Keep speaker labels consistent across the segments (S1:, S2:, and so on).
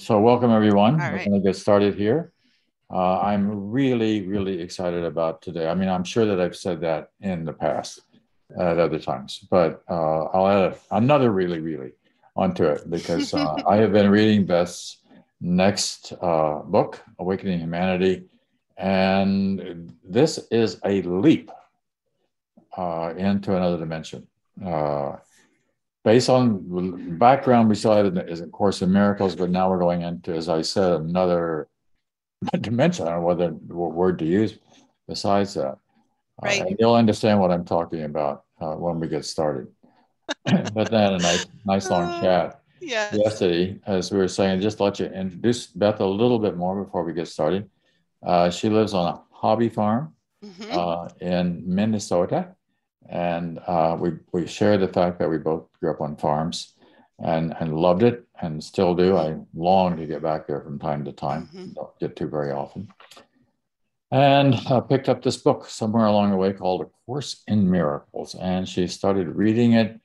S1: so welcome everyone.
S2: All
S1: We're
S2: right.
S1: going to get started here. Uh, I'm really, really excited about today. I mean, I'm sure that I've said that in the past at other times, but uh, I'll add another really, really onto it because uh, I have been reading Beth's next uh, book, Awakening Humanity, and this is a leap uh, into another dimension. Uh, based on background we saw it is of course in miracles but now we're going into as i said another dimension i don't know whether what word to use besides that
S2: Right.
S1: uh, and you'll understand what i'm talking about uh, when we get started but then a nice nice long
S2: Uh,
S1: chat
S2: Yes.
S1: yesterday as we were saying just let you introduce beth a little bit more before we get started uh, she lives on a hobby farm
S2: Mhm.
S1: uh, in Minnesota, and uh, we we share the fact that we both grew up on farms, and and loved it, and still do. I long to get back there from time to time.
S2: Mhm.
S1: Don't get to very often. And uh, picked up this book somewhere along the way called A Course in Miracles, and she started reading it,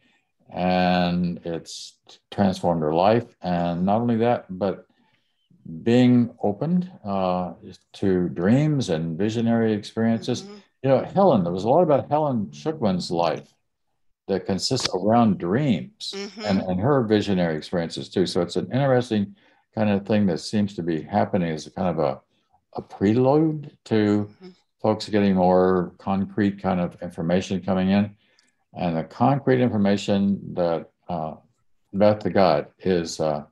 S1: and it's transformed her life. And not only that, but being opened uh, to dreams and visionary experiences.
S2: Mhm.
S1: You know, Helen, there was a lot about Helen Schucman's life that consists around dreams
S2: Mhm.
S1: and, and her visionary experiences too. So it's an interesting kind of thing that seems to be happening as a kind of a, a prelude to
S2: Mhm.
S1: folks getting more concrete kind of information coming in. And the concrete information that uh, Beth the God is uh,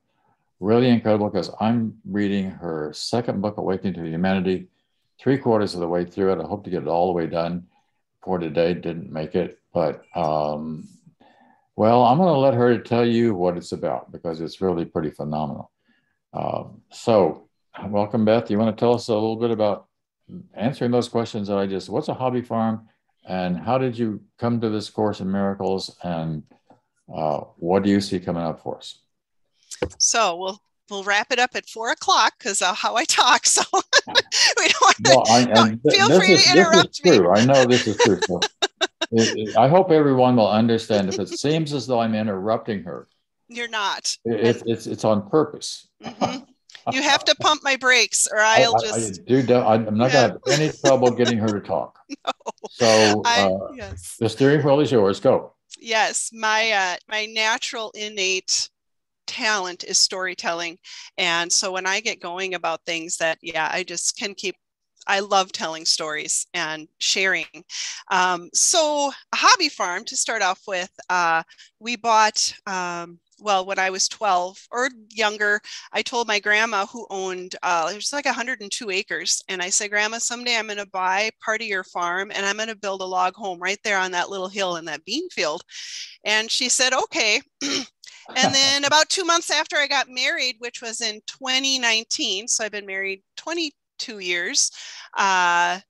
S1: really incredible because I'm reading her second book, Awakening to Humanity, three quarters of the way through it. I hope to get it all the way done for today. Didn't make it, but um, well, I'm going to let her tell you what it's about because it's really pretty phenomenal. Um, so, welcome, Beth. You want to tell us a little bit about answering those questions that I just? What's a hobby farm, and how did you come to this course in miracles, and uh, what do you see coming up for us?
S2: So we'll we'll wrap it up at four o'clock because of how I talk. So we don't want to.
S1: Well, I,
S2: No,
S1: th-
S2: feel
S1: this
S2: free to
S1: is, this
S2: interrupt
S1: is
S2: me.
S1: true. I know this is true. So, it- it- I hope everyone will understand. If it seems as though I'm interrupting her,
S2: You're not.
S1: it, it's it's it's on purpose.
S2: Mhm. You have to pump my brakes, or
S1: I,
S2: I'll
S1: I-
S2: just.
S1: I do. do- I'm not
S2: Yeah.
S1: gonna have any trouble getting her to talk. So
S2: I,
S1: uh,
S2: yes.
S1: the steering wheel is yours. Go.
S2: yes my uh, my natural innate talent is storytelling. And so when i get going about things that yeah i just can keep i love telling stories and sharing. Um, so hobby farm to start off with uh, we bought um, well when i was 12 or younger i told my grandma who owned uh, it was like 102 acres and i said grandma someday i'm going to buy part of your farm and i'm going to build a log home right there on that little hill in that bean field. And she said okay. And then about two months after I got married, which was in 2019, so I've been married 22 years, uh,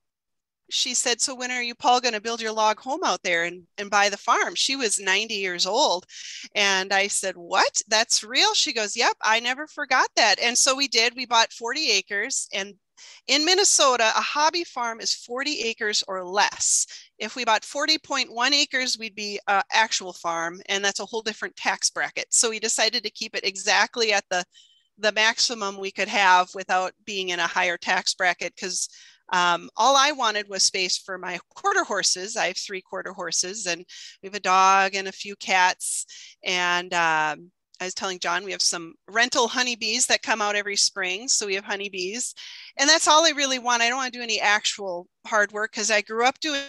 S2: she said, So when are you, Paul, going to build your log home out there and, and buy the farm? She was 90 years old. And I said, What? That's real? She goes, Yep, I never forgot that. And so we did. We bought 40 acres. And in Minnesota, a hobby farm is 40 acres or less. If we bought 40.1 acres, we'd be an actual farm, and that's a whole different tax bracket. So we decided to keep it exactly at the the maximum we could have without being in a higher tax bracket because um, all I wanted was space for my quarter horses. I have three quarter horses, and we have a dog and a few cats. And um, I was telling Jon we have some rental honeybees that come out every spring. So we have honeybees. And that's all I really want. I don't want to do any actual hard work because I grew up doing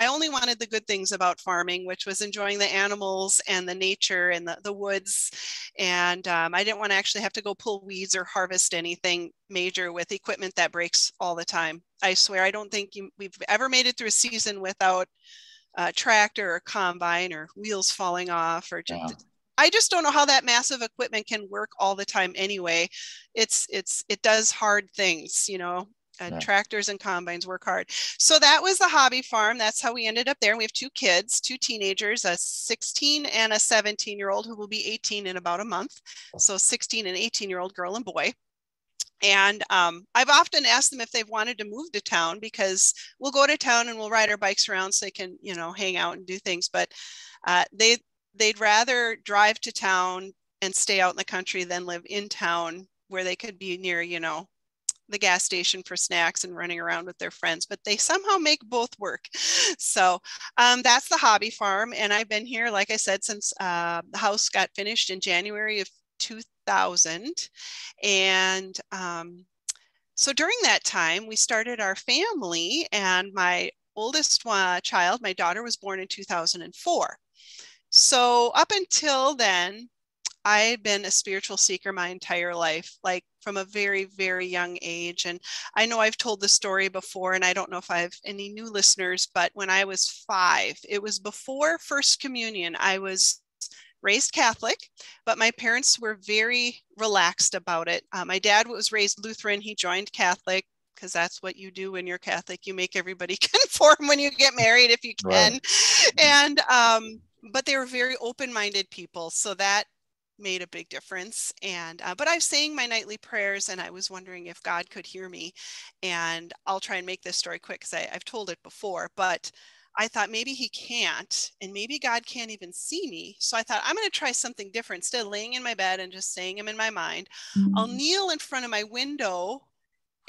S2: I only wanted the good things about farming, which was enjoying the animals and the nature and the, the woods. And um, I didn't want to actually have to go pull weeds or harvest anything major with equipment that breaks all the time. I swear, I don't think you, we've ever made it through a season without a tractor or combine or wheels falling off or just. I just don't know how that massive equipment can work all the time anyway. It's it's it does hard things, you know. Uh,
S1: Yeah.
S2: Tractors and combines work hard. So that was the hobby farm. That's how we ended up there. We have two kids, two teenagers, a 16 and a 17 year old who will be 18 in about a month. So 16 and 18 year old girl and boy. And um, I've often asked them if they've wanted to move to town because we'll go to town and we'll ride our bikes around so they can, you know, hang out and do things. But uh, they they'd rather drive to town and stay out in the country than live in town where they could be near, you know, the gas station for snacks and running around with their friends, but they somehow make both work. So um, that's the hobby farm. And I've been here, like I said, since uh, the house got finished in January of 2000. And um, so during that time, we started our family, and my oldest uh, child, my daughter, was born in 2004. So up until then, I've been a spiritual seeker my entire life, like from a very, very young age. And I know I've told the story before, and I don't know if I have any new listeners, but when I was five, it was before First Communion, I was raised Catholic, but my parents were very relaxed about it. Uh, my dad was raised Lutheran, he joined Catholic because that's what you do when you're Catholic. You make everybody conform when you get married if you can. Right. And um, but they were very open-minded people, so that made a big difference. And uh, but I was saying my nightly prayers, and I was wondering if God could hear me. And I'll try and make this story quick because I've told it before, but. I thought maybe he can't, and maybe God can't even see me. So I thought I'm going to try something different. Instead of laying in my bed and just saying him in my mind, mm-hmm. I'll kneel in front of my window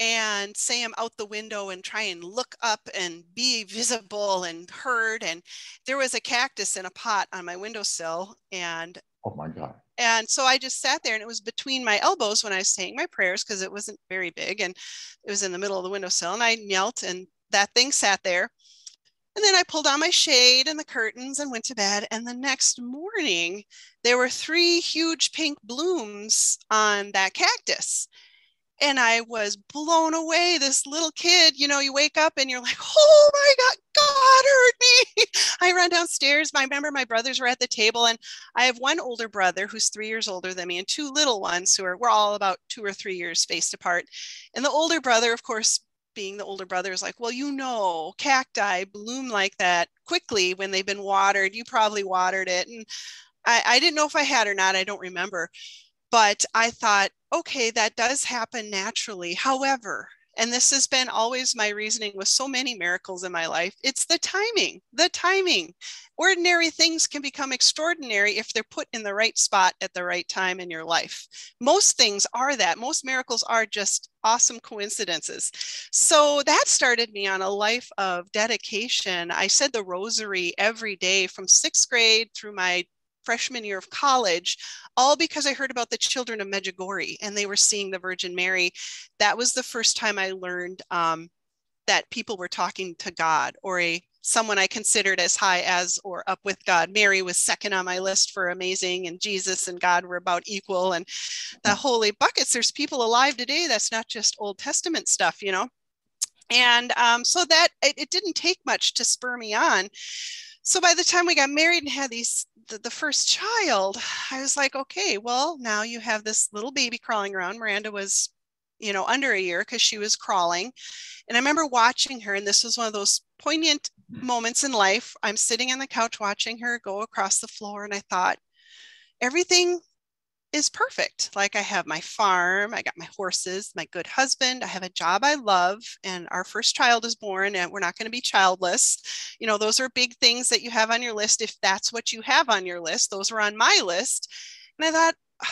S2: and say I'm out the window and try and look up and be visible and heard. And there was a cactus in a pot on my windowsill, and
S1: oh my god!
S2: And so I just sat there, and it was between my elbows when I was saying my prayers because it wasn't very big, and it was in the middle of the windowsill. And I knelt, and that thing sat there. And then I pulled on my shade and the curtains and went to bed. And the next morning, there were three huge pink blooms on that cactus and I was blown away. This little kid, you know, you wake up and you're like, oh my God, God heard me. I ran downstairs. I remember my brothers were at the table, and I have one older brother who's three years older than me, and two little ones who are, we're all about two or three years spaced apart. And the older brother, of course, being the older brother, is like, well, you know, cacti bloom like that quickly when they've been watered. You probably watered it. And I, I didn't know if I had or not. I don't remember. But I thought, okay, that does happen naturally. However, and this has been always my reasoning with so many miracles in my life it's the timing the timing. Ordinary things can become extraordinary if they're put in the right spot at the right time in your life. Most things are that most miracles are just awesome coincidences. So that started me on a life of dedication. I said the rosary every day from sixth grade through my freshman year of college, all because I heard about the children of Medjugorje and they were seeing the Virgin Mary. That was the first time I learned um, that people were talking to God or a someone I considered as high as or up with God. Mary was second on my list for amazing, and Jesus and God were about equal. And the holy buckets, there's people alive today that's not just Old Testament stuff, you know. And um, so that it, it didn't take much to spur me on. So by the time we got married and had these the, the first child, I was like, okay, well, now you have this little baby crawling around. Miranda was, you know, under a year because she was crawling. And I remember watching her, and this was one of those poignant mm. moments in life. I'm sitting on the couch watching her go across the floor, and I thought, everything is perfect. Like I have my farm, I got my horses, my good husband, I have a job I love, and our first child is born, and we're not going to be childless. You know, those are big things that you have on your list. If that's what you have on your list, those are on my list. And I thought,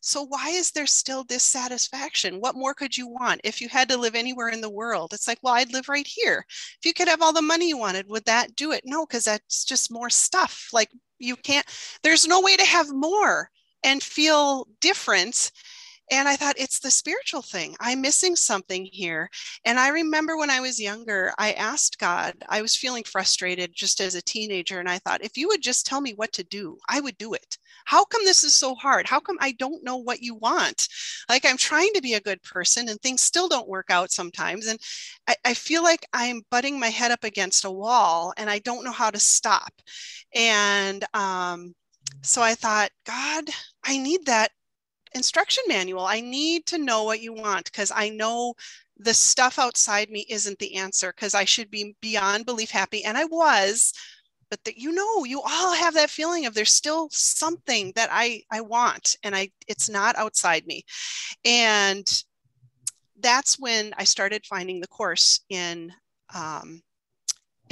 S2: so why is there still dissatisfaction? What more could you want if you had to live anywhere in the world? It's like, well, I'd live right here. If you could have all the money you wanted, would that do it? No, because that's just more stuff. Like you can't, there's no way to have more and feel different. And I thought, it's the spiritual thing. I'm missing something here. And I remember when I was younger, I asked God, I was feeling frustrated just as a teenager. And I thought, if you would just tell me what to do, I would do it. How come this is so hard? How come I don't know what you want? Like I'm trying to be a good person and things still don't work out sometimes. And I, I feel like I'm butting my head up against a wall and I don't know how to stop. And um, so I thought, God, I need that instruction manual. I need to know what you want because I know the stuff outside me isn't the answer because I should be beyond belief happy. And I was, but that you know, you all have that feeling of there's still something that I I want and I it's not outside me. And that's when I started finding the course in um,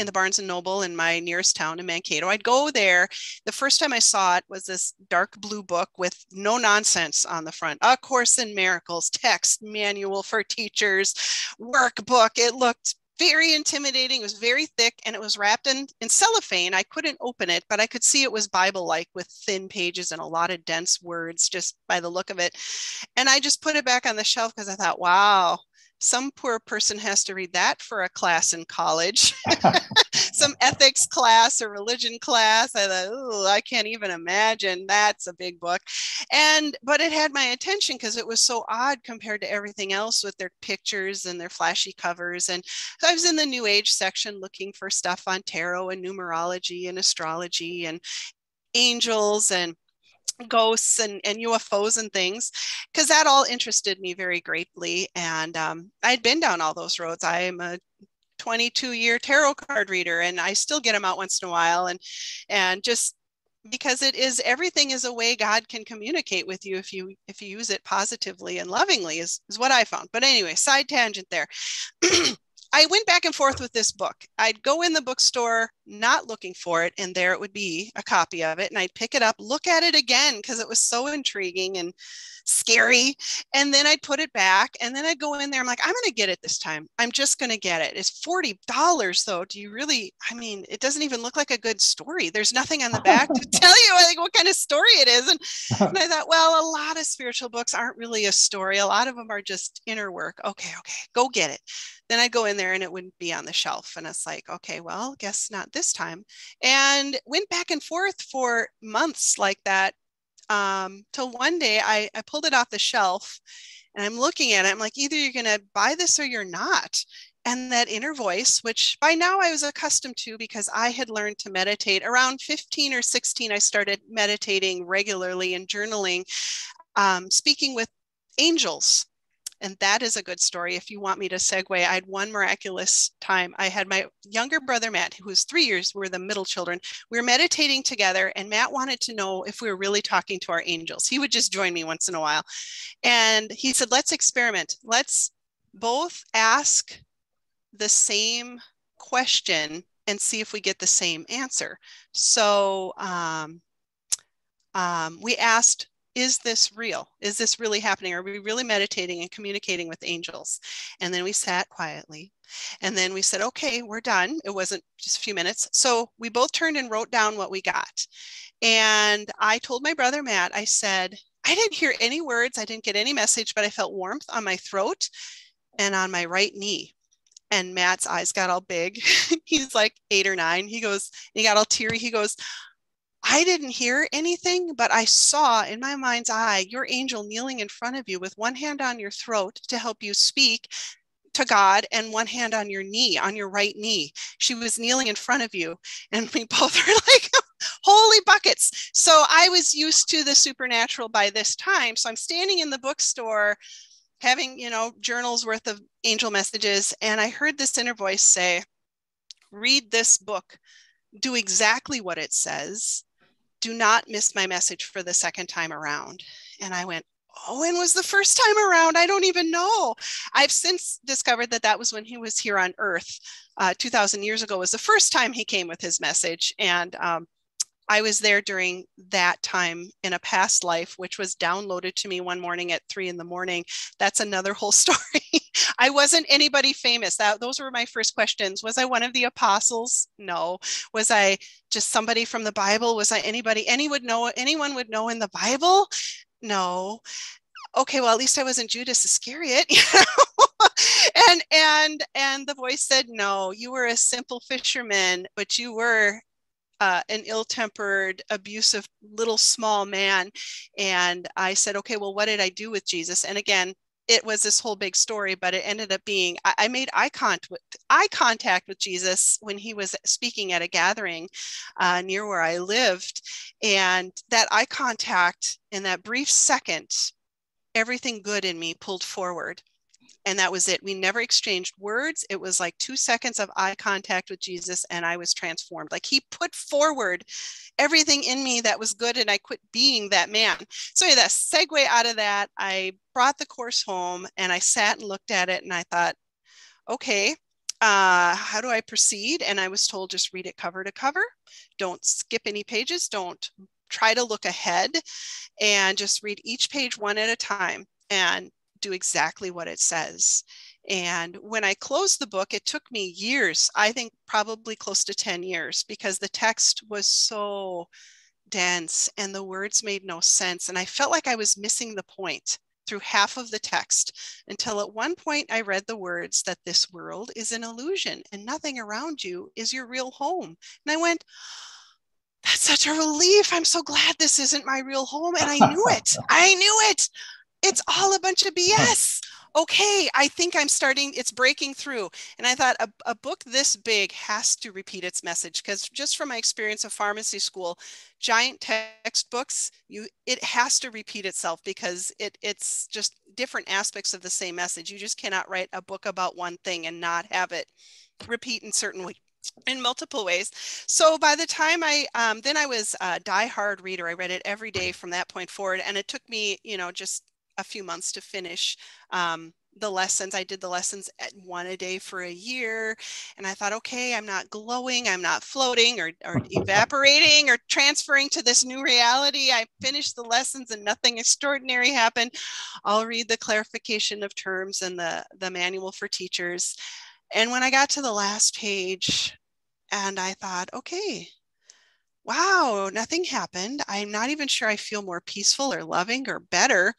S2: in the Barnes and Noble in my nearest town in Mankato. I'd go there. The first time I saw it was this dark blue book with no nonsense on the front. A Course in Miracles, text, manual for teachers, workbook. It looked very intimidating. It was very thick and it was wrapped in, in cellophane. I couldn't open it, but I could see it was Bible like with thin pages and a lot of dense words just by the look of it. And I just put it back on the shelf because I thought, wow, some poor person has to read that for a class in college. Some ethics class or religion class i thought oh i can't even imagine that's a big book. And but it had my attention because it was so odd compared to everything else with their pictures and their flashy covers and i was in the new age section looking for stuff on tarot and numerology and astrology and angels and ghosts and, and UFOs and things, because that all interested me very greatly. And um, I'd been down all those roads. I'm a 22 year tarot card reader and I still get them out once in a while. And, and just because it is everything is a way God can communicate with you if you if you use it positively and lovingly is, is what I found. But anyway, side tangent there. I went back and forth with this book. I'd go in the bookstore not looking for it, and there it would be a copy of it. And I'd pick it up, look at it again because it was so intriguing and scary. And then I'd put it back, and then I'd go in there. I'm like, I'm going to get it this time. I'm just going to get it. It's $40 though. Do you really? I mean, it doesn't even look like a good story. There's nothing on the back to tell you like what kind of story it is. And, and I thought, well, a lot of spiritual books aren't really a story. A lot of them are just inner work. Okay, okay, go get it then I'd go in there and it wouldn't be on the shelf. And it's like, okay, well, guess not this time. And went back and forth for months like that. Um, till one day I, I pulled it off the shelf and I'm looking at it. I'm like, either you're going to buy this or you're not. And that inner voice, which by now I was accustomed to because I had learned to meditate around 15 or 16, I started meditating regularly and journaling, um, speaking with angels and that is a good story. If you want me to segue, I had one miraculous time. I had my younger brother, Matt, who was three years, we were the middle children. We were meditating together, and Matt wanted to know if we were really talking to our angels. He would just join me once in a while. And he said, Let's experiment. Let's both ask the same question and see if we get the same answer. So um, um, we asked is this real? Is this really happening? Are we really meditating and communicating with angels? And then we sat quietly. And then we said, okay, we're done. It wasn't just a few minutes. So we both turned and wrote down what we got. And I told my brother Matt, I said, I didn't hear any words, I didn't get any message, but I felt warmth on my throat and on my right knee. And Matt's eyes got all big. He's like eight or nine. He goes, he got all teary. He goes, I didn't hear anything, but I saw in my mind's eye your angel kneeling in front of you with one hand on your throat to help you speak to God and one hand on your knee, on your right knee. She was kneeling in front of you, and we both were like, holy buckets. So I was used to the supernatural by this time. So I'm standing in the bookstore having, you know, journals worth of angel messages, and I heard this inner voice say, read this book, do exactly what it says do not miss my message for the second time around. And I went, Oh, when was the first time around? I don't even know. I've since discovered that that was when he was here on Earth, uh, 2,000 years ago, was the first time he came with his message. And um, I was there during that time in a past life, which was downloaded to me one morning at three in the morning. That's another whole story. I wasn't anybody famous. That those were my first questions. Was I one of the apostles? No. Was I just somebody from the Bible? Was I anybody any would know anyone would know in the Bible? No. Okay, well at least I wasn't Judas Iscariot, you know? and and and the voice said no you were a simple fisherman but you were uh, an ill-tempered, abusive little small man. And I said, okay, well, what did I do with Jesus? And again, it was this whole big story, but it ended up being I, I made eye contact, with, eye contact with Jesus when he was speaking at a gathering uh, near where I lived. And that eye contact in that brief second, everything good in me pulled forward and that was it. We never exchanged words. It was like two seconds of eye contact with Jesus, and I was transformed. Like he put forward everything in me that was good, and I quit being that man. So, yeah, that segue out of that, I brought the course home and I sat and looked at it, and I thought, okay, uh, how do I proceed? And I was told just read it cover to cover. Don't skip any pages. Don't try to look ahead and just read each page one at a time and do exactly what it says. And when I closed the book, it took me years, I think probably close to 10 years, because the text was so dense and the words made no sense. And I felt like I was missing the point through half of the text until at one point I read the words that this world is an illusion and nothing around you is your real home. And I went, that's such a relief. I'm so glad this isn't my real home. And I knew it. I knew it. It's all a bunch of BS okay, I think I'm starting, it's breaking through. And I thought a, a book this big has to repeat its message because just from my experience of pharmacy school, giant textbooks, you it has to repeat itself because it it's just different aspects of the same message. You just cannot write a book about one thing and not have it repeat in certain ways in multiple ways. So by the time I, um, then I was a die-hard reader. I read it every day from that point forward. And it took me, you know, just a few months to finish um, the lessons. I did the lessons at one a day for a year. And I thought, okay, I'm not glowing, I'm not floating or, or evaporating or transferring to this new reality. I finished the lessons and nothing extraordinary happened. I'll read the clarification of terms and the, the manual for teachers. And when I got to the last page, and I thought, okay, wow, nothing happened. I'm not even sure I feel more peaceful or loving or better.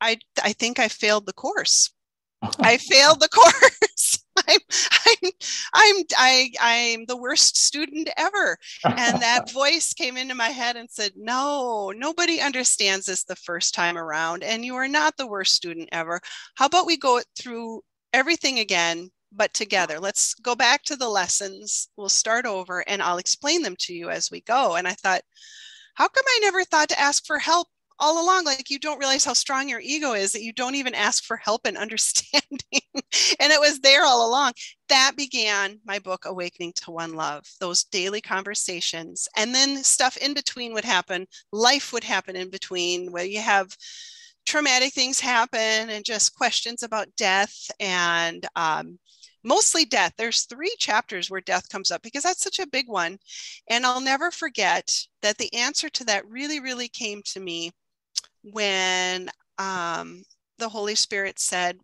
S2: I I think I failed the course. I failed the course. I'm, I'm, I'm, I, I'm the worst student ever. And that voice came into my head and said, No, nobody understands this the first time around. And you are not the worst student ever. How about we go through everything again, but together? Let's go back to the lessons. We'll start over and I'll explain them to you as we go. And I thought, how come I never thought to ask for help all along like you don't realize how strong your ego is that you don't even ask for help and understanding and it was there all along that began my book awakening to one love those daily conversations and then stuff in between would happen life would happen in between where you have traumatic things happen and just questions about death and um, mostly death. There's three chapters where death comes up because that's such a big one. And I'll never forget that the answer to that really, really came to me when um, the Holy Spirit said,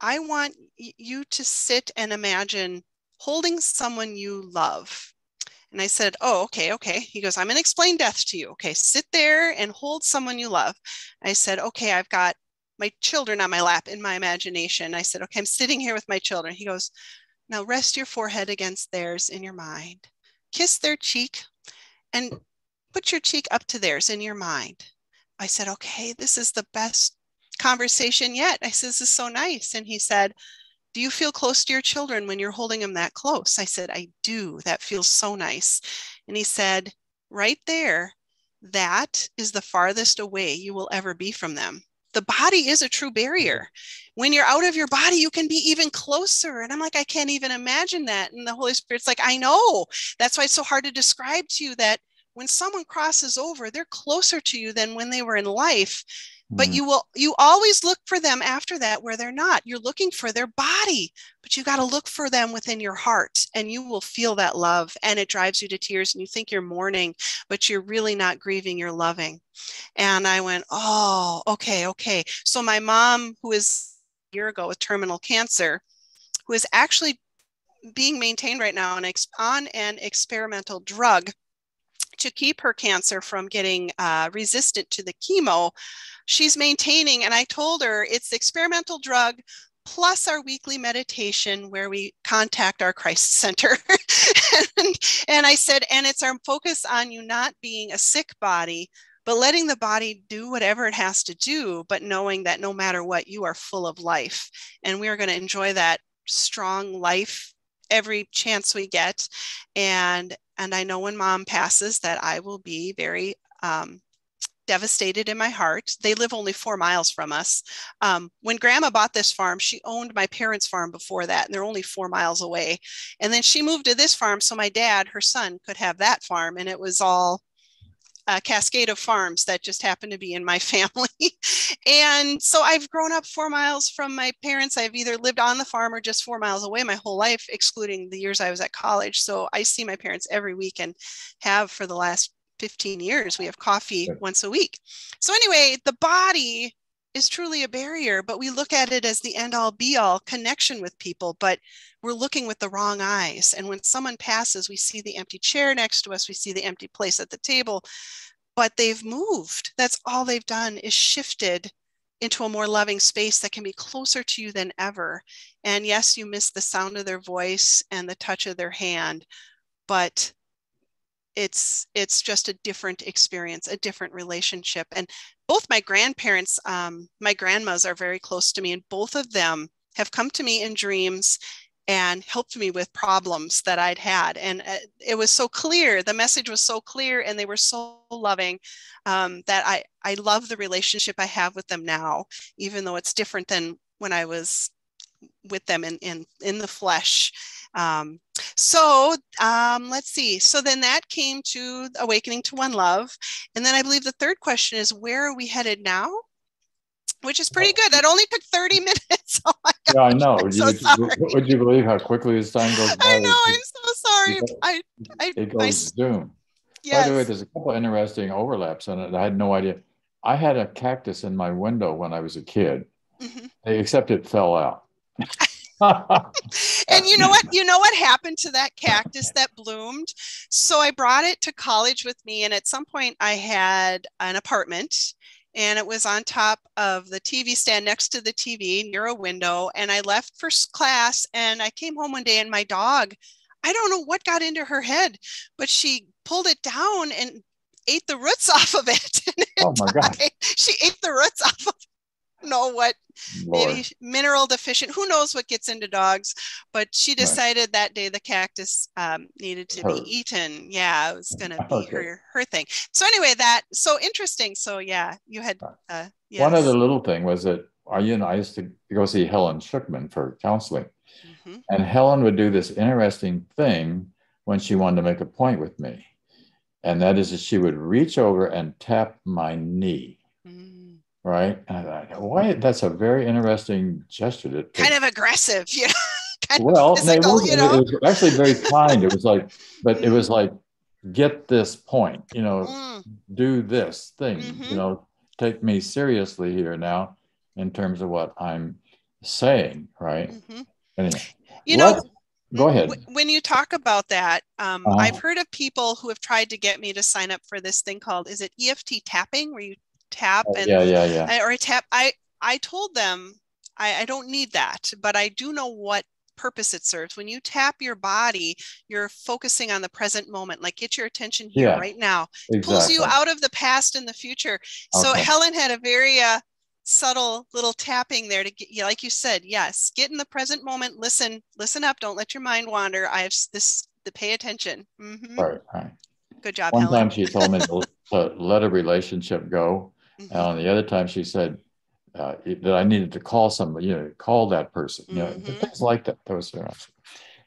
S2: I want you to sit and imagine holding someone you love. And I said, Oh, okay, okay. He goes, I'm going to explain death to you. Okay, sit there and hold someone you love. I said, Okay, I've got my children on my lap in my imagination. I said, Okay, I'm sitting here with my children. He goes, Now rest your forehead against theirs in your mind. Kiss their cheek and put your cheek up to theirs in your mind. I said, okay, this is the best conversation yet. I said, this is so nice. And he said, do you feel close to your children when you're holding them that close? I said, I do. That feels so nice. And he said, right there, that is the farthest away you will ever be from them. The body is a true barrier. Mm-hmm. When you're out of your body, you can be even closer. And I'm like, I can't even imagine that. And the Holy Spirit's like, I know. That's why it's so hard to describe to you that when someone crosses over they're closer to you than when they were in life but mm. you will you always look for them after that where they're not. You're looking for their body but you got to look for them within your heart and you will feel that love and it drives you to tears and you think you're mourning but you're really not grieving you're loving. And i went oh okay okay. So my mom who is a year ago with terminal cancer who is actually being maintained right now on, on an experimental drug to keep her cancer from getting uh, resistant to the chemo, she's maintaining. And I told her it's the experimental drug plus our weekly meditation where we contact our Christ Center. and, and I said, and it's our focus on you not being a sick body, but letting the body do whatever it has to do, but knowing that no matter what, you are full of life. And we are going to enjoy that strong life every chance we get. And and I know when mom passes that I will be very um, devastated in my heart. They live only four miles from us. Um, when grandma bought this farm, she owned my parents' farm before that, and they're only four miles away. And then she moved to this farm so my dad, her son, could have that farm. And it was all a cascade of farms that just happen to be in my family. and so I've grown up four miles from my parents. I've either lived on the farm or just four miles away my whole life, excluding the years I was at college. So I see my parents every week and have for the last 15 years. We have coffee once a week. So, anyway, the body is truly a barrier, but we look at it as the end all be all connection with people, but we're looking with the wrong eyes. And when someone passes, we see the empty chair next to us, we see the empty place at the table, but they've moved. That's all they've done is shifted into a more loving space that can be closer to you than ever. And yes, you miss the sound of their voice and the touch of their hand, but it's it's just a different experience a different relationship and both my grandparents um, my grandmas are very close to me and both of them have come to me in dreams and helped me with problems that i'd had and uh, it was so clear the message was so clear and they were so loving um, that i i love the relationship i have with them now even though it's different than when i was with them in in, in the flesh um, so um, let's see. So then that came to awakening to one love. And then I believe the third question is where are we headed now? Which is pretty good. That only took 30 minutes. Oh my
S1: God. Yeah, I know. I'm so you. Would you believe how quickly this time goes by?
S2: I know. I'm so sorry. It, I, I,
S1: it goes I, zoom. Yes. By the way, there's a couple interesting overlaps on it. I had no idea. I had a cactus in my window when I was a kid, mm-hmm. except it fell out.
S2: and you know what? You know what happened to that cactus that bloomed? So I brought it to college with me, and at some point I had an apartment and it was on top of the TV stand next to the TV near a window. And I left for class and I came home one day and my dog, I don't know what got into her head, but she pulled it down and ate the roots off of it.
S1: oh my God.
S2: She ate the roots off of know what Lord. maybe mineral deficient who knows what gets into dogs but she decided right. that day the cactus um, needed to her. be eaten yeah it was going to be okay. her her thing so anyway that so interesting so yeah you had uh,
S1: yes. one other little thing was that are you and i used to go see helen schucman for counseling mm-hmm. and helen would do this interesting thing when she wanted to make a point with me and that is that she would reach over and tap my knee right? And I thought, why? That's a very interesting gesture. To,
S2: to kind of aggressive, know.
S1: well, physical, it, was, you know? it was actually very kind. It was like, but it was like, get this point, you know, mm. do this thing, mm-hmm. you know, take me seriously here now in terms of what I'm saying, right? Mm-hmm. Anyway,
S2: you know,
S1: go ahead.
S2: when you talk about that, um, uh-huh. I've heard of people who have tried to get me to sign up for this thing called, is it EFT tapping, where you tap
S1: oh, and yeah, yeah, yeah.
S2: or I tap. I I told them I, I don't need that, but I do know what purpose it serves. When you tap your body, you're focusing on the present moment. Like get your attention here yeah, right now. Exactly. Pulls you out of the past and the future. Okay. So Helen had a very uh, subtle little tapping there to get you, like you said, yes, get in the present moment. Listen, listen up. Don't let your mind wander. I have this. To pay attention.
S1: Mm-hmm. Right, right.
S2: Good job.
S1: One
S2: Helen.
S1: time she told me to, to let a relationship go Mm-hmm. And the other time, she said uh, that I needed to call somebody, you know, call that person, you know, mm-hmm. things like that. Those are awesome.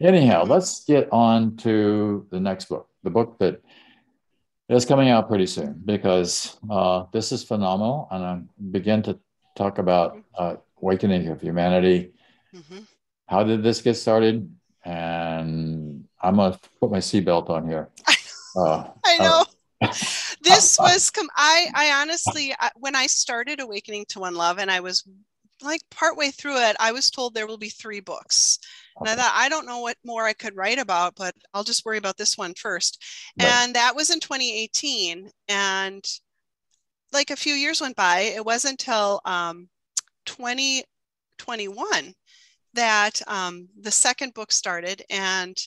S1: Anyhow, mm-hmm. let's get on to the next book, the book that is coming out pretty soon because uh, this is phenomenal. And I begin to talk about uh, awakening of humanity. Mm-hmm. How did this get started? And I'm going to put my seatbelt on here.
S2: Uh, I know. This was com- I I honestly I, when I started Awakening to One Love and I was like partway through it, I was told there will be three books. And I thought, I don't know what more I could write about, but I'll just worry about this one first. Right. And that was in 2018. And like a few years went by, it wasn't until um, 2021 that um, the second book started. And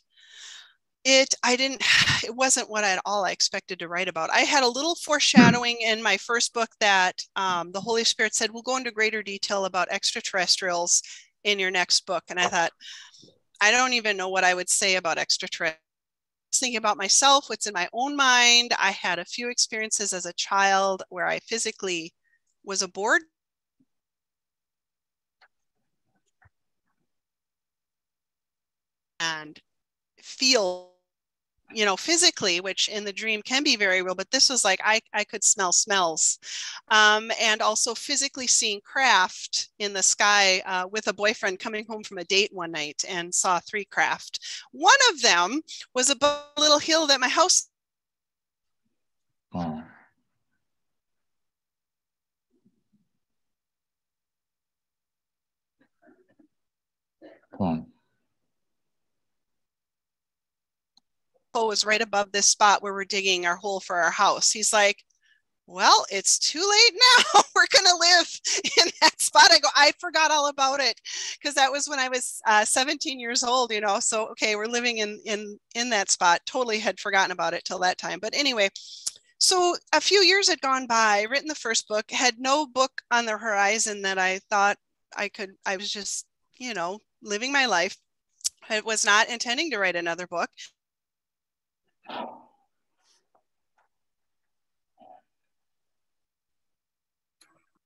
S2: it i didn't it wasn't what at all i expected to write about. I had a little foreshadowing in my first book that um, the holy spirit said we'll go into greater detail about extraterrestrials in your next book. And i thought i don't even know what i would say about extraterrestrials thinking about myself what's in my own mind. I had a few experiences as a child where i physically was aboard. And feel you know physically which in the dream can be very real but this was like i, I could smell smells um, and also physically seeing craft in the sky uh, with a boyfriend coming home from a date one night and saw three craft one of them was above a little hill that my house oh.
S1: Come on.
S2: Was right above this spot where we're digging our hole for our house. He's like, well, it's too late now. we're going to live in that spot. I go, I forgot all about it because that was when I was uh, 17 years old, you know. So, okay, we're living in, in, in that spot. Totally had forgotten about it till that time. But anyway, so a few years had gone by, written the first book, had no book on the horizon that I thought I could, I was just, you know, living my life. I was not intending to write another book.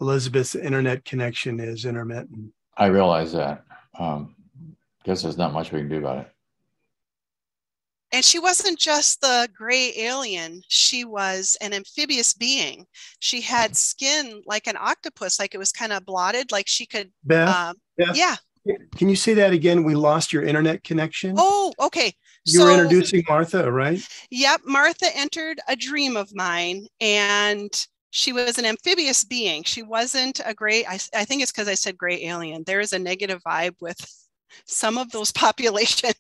S3: Elizabeth's internet connection is intermittent.
S1: I realize that. Um, guess there's not much we can do about it.
S2: And she wasn't just the gray alien, she was an amphibious being. She had skin like an octopus, like it was kind of blotted, like she could.
S3: Beth, um, Beth, yeah. Can you say that again? We lost your internet connection.
S2: Oh, okay.
S3: You so, were introducing Martha, right?
S2: Yep. Martha entered a dream of mine and she was an amphibious being. She wasn't a great, I, I think it's because I said gray alien. There is a negative vibe with some of those populations.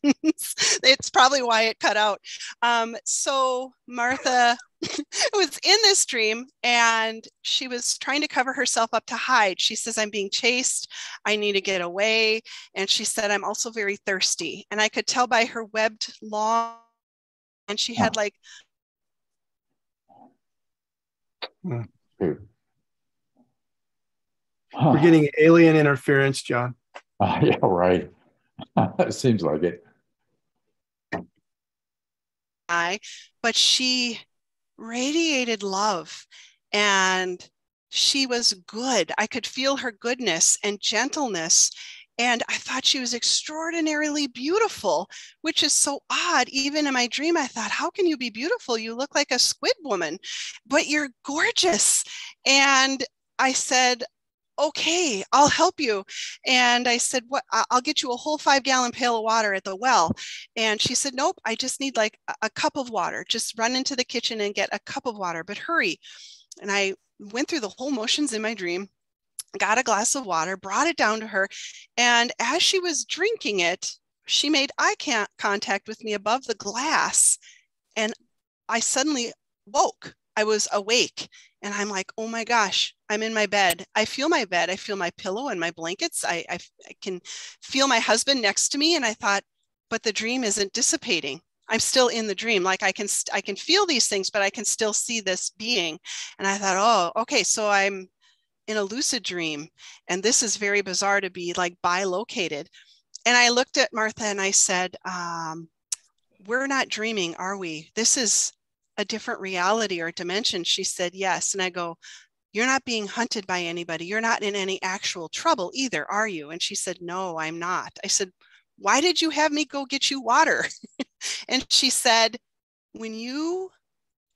S2: it's probably why it cut out. Um, so Martha was in this dream and she was trying to cover herself up to hide. She says, I'm being chased. I need to get away. And she said, I'm also very thirsty. And I could tell by her webbed long, and she had like.
S3: We're getting alien interference, Jon.
S1: Uh, yeah, right. it seems like it.
S2: I, but she radiated love and she was good. I could feel her goodness and gentleness. And I thought she was extraordinarily beautiful, which is so odd. Even in my dream, I thought, how can you be beautiful? You look like a squid woman, but you're gorgeous. And I said, okay, I'll help you. And I said, what, I'll get you a whole five gallon pail of water at the well. And she said, nope, I just need like a cup of water. Just run into the kitchen and get a cup of water, but hurry. And I went through the whole motions in my dream, got a glass of water, brought it down to her. And as she was drinking it, she made eye contact with me above the glass. And I suddenly woke. I was awake and I'm like, oh my gosh, I'm in my bed. I feel my bed. I feel my pillow and my blankets. I, I, I can feel my husband next to me. And I thought, but the dream isn't dissipating. I'm still in the dream. Like I can, I can feel these things, but I can still see this being. And I thought, oh, okay, so I'm in a lucid dream. And this is very bizarre to be like bilocated. And I looked at Martha and I said, um, we're not dreaming, are we? This is a different reality or dimension? She said, Yes. And I go, You're not being hunted by anybody. You're not in any actual trouble either, are you? And she said, No, I'm not. I said, Why did you have me go get you water? and she said, When you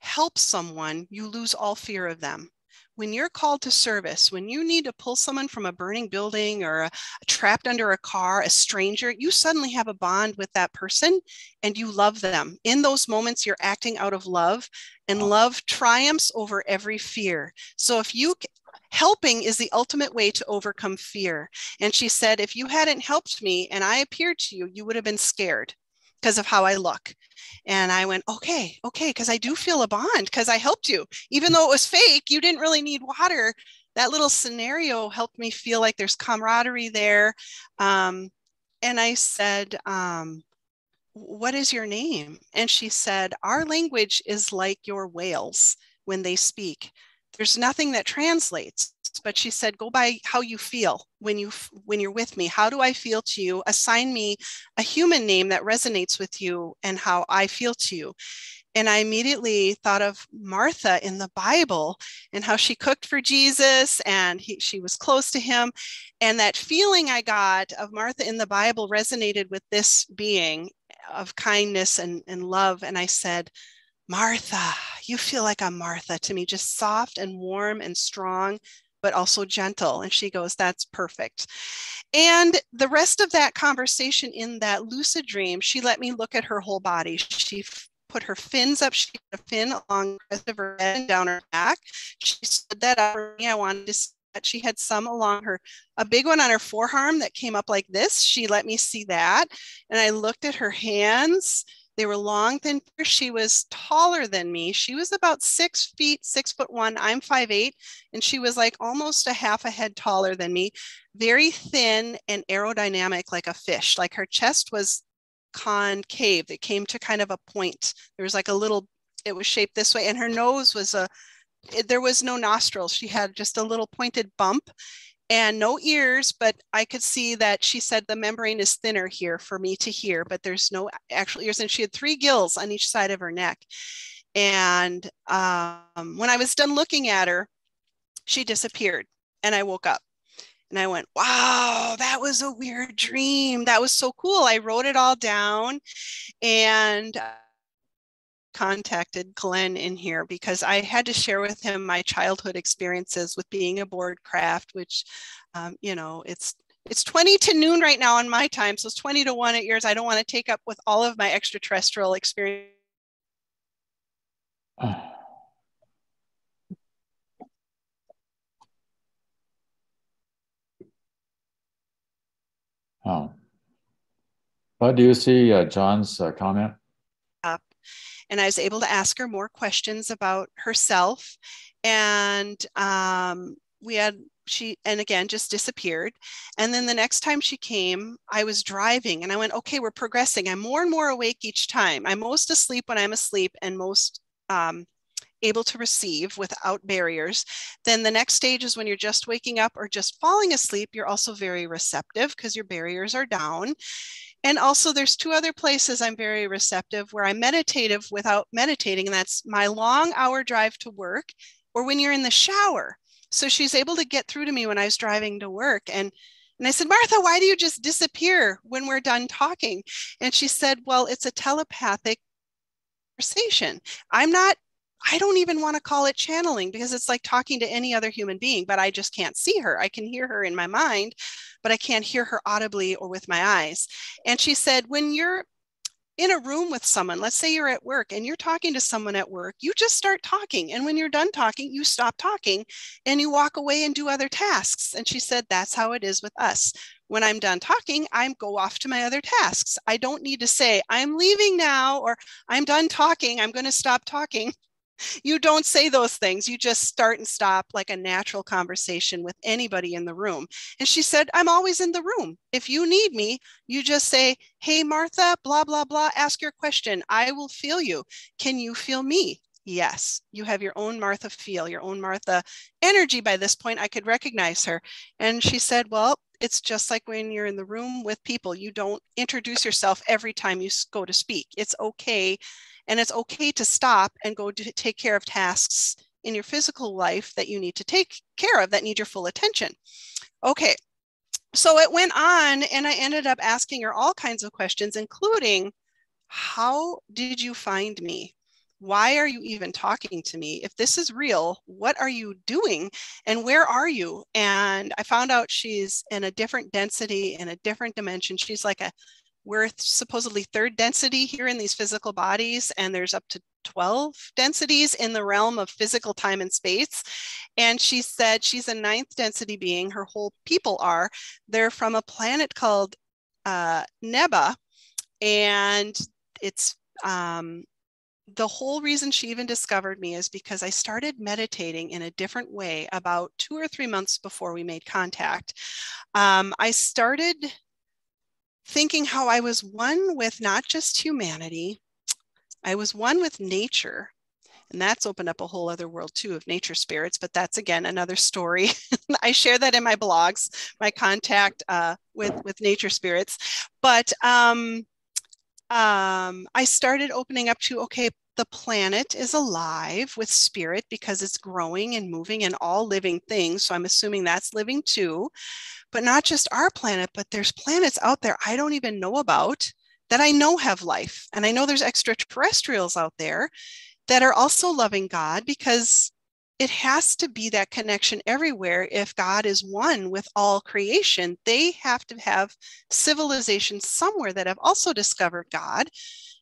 S2: help someone, you lose all fear of them when you're called to service, when you need to pull someone from a burning building or a, a trapped under a car, a stranger, you suddenly have a bond with that person and you love them. In those moments, you're acting out of love, and love triumphs over every fear. So if you helping is the ultimate way to overcome fear. And she said, if you hadn't helped me and I appeared to you, you would have been scared because of how I look. And I went, okay, okay, because I do feel a bond because I helped you. Even though it was fake, you didn't really need water. That little scenario helped me feel like there's camaraderie there. Um, and I said, um, what is your name? And she said, our language is like your whales when they speak. There's nothing that translates but she said go by how you feel when you when you're with me. How do i feel to you? Assign me a human name that resonates with you and how i feel to you. And i immediately thought of martha in the bible and how she cooked for jesus and he, she was close to him. And that feeling i got of martha in the bible resonated with this being of kindness and, and love. And I said, Martha, you feel like a Martha to me, just soft and warm and strong, but also gentle. And she goes, That's perfect. And the rest of that conversation in that lucid dream, she let me look at her whole body. She put her fins up. She had a fin along the rest of her head and down her back. She stood that up for me. I wanted to see that. She had some along her, a big one on her forearm that came up like this. She let me see that. And I looked at her hands they were long, thin. She was taller than me. She was about six feet, six foot one. I'm five eight, and she was like almost a half a head taller than me. Very thin and aerodynamic, like a fish. Like her chest was concave. It came to kind of a point. There was like a little. It was shaped this way, and her nose was a. It, there was no nostrils. She had just a little pointed bump, and no ears, but I could see that she said the membrane is thinner here for me to hear, but there's no actual ears. And she had three gills on each side of her neck. And um, when I was done looking at her, she disappeared and I woke up. And I went, wow, that was a weird dream. That was so cool. I wrote it all down. And contacted Glenn in here because I had to share with him my childhood experiences with being aboard craft, which, um, you know, it's it's 20 to noon right now on my time, so it's 20 to 1 at yours. I don't want to take up with all of my extraterrestrial experience.
S1: Oh. But do you see uh, Jon's uh, comment?
S2: And I was able to ask her more questions about herself. And um, we had she and again just disappeared. And then the next time she came i was driving and i went okay we're progressing. I'm more and more awake each time. I'm most asleep when i'm asleep and most um, able to receive without barriers. Then the next stage is when you're just waking up or just falling asleep you're also very receptive because your barriers are down and also, there's two other places I'm very receptive where I'm meditative without meditating, and that's my long hour drive to work or when you're in the shower. So she's able to get through to me when I was driving to work. And and I said, Martha, why do you just disappear when we're done talking? And she said, Well, it's a telepathic conversation. I'm not I don't even want to call it channeling because it's like talking to any other human being, but I just can't see her. I can hear her in my mind, but I can't hear her audibly or with my eyes. And she said, when you're in a room with someone, let's say you're at work and you're talking to someone at work, you just start talking. And when you're done talking, you stop talking and you walk away and do other tasks. And she said, that's how it is with us. When I'm done talking, I go off to my other tasks. I don't need to say, I'm leaving now or I'm done talking. I'm going to stop talking you don't say those things. You just start and stop like a natural conversation with anybody in the room. And she said, I'm always in the room. If you need me, you just say, Hey, Martha, blah, blah, blah, ask your question. I will feel you. Can you feel me? Yes, you have your own Martha feel, your own Martha energy. By this point, I could recognize her. And she said, Well, it's just like when you're in the room with people, you don't introduce yourself every time you go to speak. It's okay and it's okay to stop and go to take care of tasks in your physical life that you need to take care of that need your full attention. Okay, so it went on, and I ended up asking her all kinds of questions, including How did you find me? Why are you even talking to me? If this is real, what are you doing? And where are you? And I found out she's in a different density, in a different dimension. She's like a we're supposedly third density here in these physical bodies, and there's up to 12 densities in the realm of physical time and space. And she said she's a ninth density being, her whole people are. They're from a planet called uh, Neba, and it's um, the whole reason she even discovered me is because I started meditating in a different way about two or three months before we made contact. Um, I started thinking how I was one with not just humanity, I was one with nature. And that's opened up a whole other world too of nature spirits, but that's again another story. I share that in my blogs, my contact uh, with with nature spirits. But um, um, I started opening up to okay, the planet is alive with spirit because it's growing and moving and all living things. So I'm assuming that's living too but not just our planet, but there's planets out there I don't even know about that I know have life. And I know there's extraterrestrials out there that are also loving God because it has to be that connection everywhere. If God is one with all creation, they have to have civilizations somewhere that have also discovered God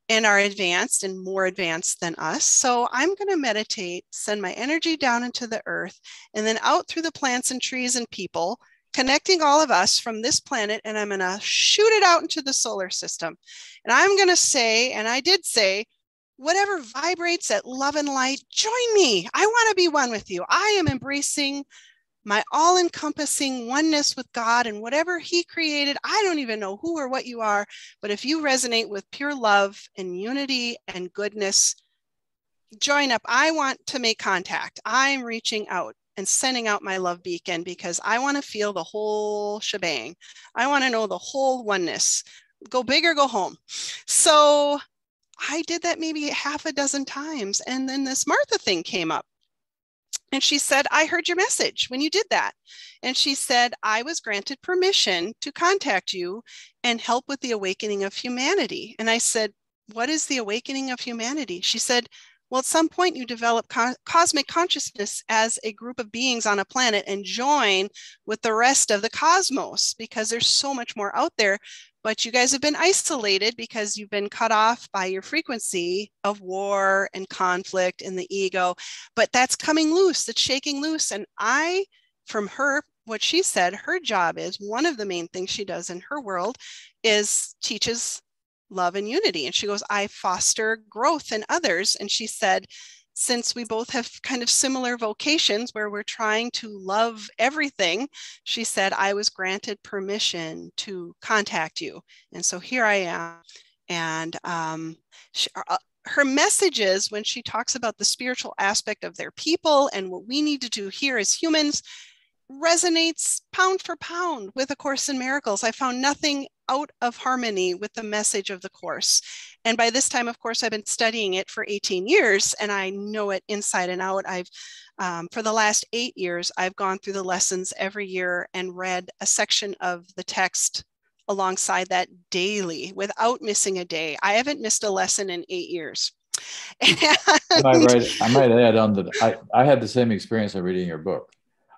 S2: and are advanced and more advanced than us. So I'm going to meditate, send my energy down into the earth, and then out through the plants and trees and people, connecting all of us from this planet. And I'm going to shoot it out into the solar system. And I'm going to say, and I did say, whatever vibrates at love and light, join me. I want to be one with you. I am embracing my all encompassing oneness with God and whatever He created. I don't even know who or what you are, but if you resonate with pure love and unity and goodness, join up. I want to make contact. I'm reaching out and sending out my love beacon because I want to feel the whole shebang. I want to know the whole oneness. Go big or go home. So I did that maybe half a dozen times. And then this Martha thing came up. And she said, I heard your message when you did that. And she said, I was granted permission to contact you and help with the awakening of humanity. And I said, What is the awakening of humanity? She said, Well, at some point you develop co- cosmic consciousness as a group of beings on a planet and join with the rest of the cosmos because there's so much more out there but you guys have been isolated because you've been cut off by your frequency of war and conflict and the ego. But that's coming loose, it's shaking loose. And I, from her, what she said, her job is one of the main things she does in her world is teaches love and unity. And she goes, I foster growth in others. And she said, since we both have kind of similar vocations where we're trying to love everything, she said, I was granted permission to contact you. And so here I am. And um, she, uh, her messages, when she talks about the spiritual aspect of their people and what we need to do here as humans, resonates pound for pound with A Course in Miracles. I found nothing out of harmony with the message of the Course. And by this time, of course, I've been studying it for 18 years and I know it inside and out. I've, um, for the last eight years, I've gone through the lessons every year and read a section of the text alongside that daily without missing a day. I haven't missed a lesson in eight years.
S1: And... I, might, I might add on that I, I had the same experience of reading your book.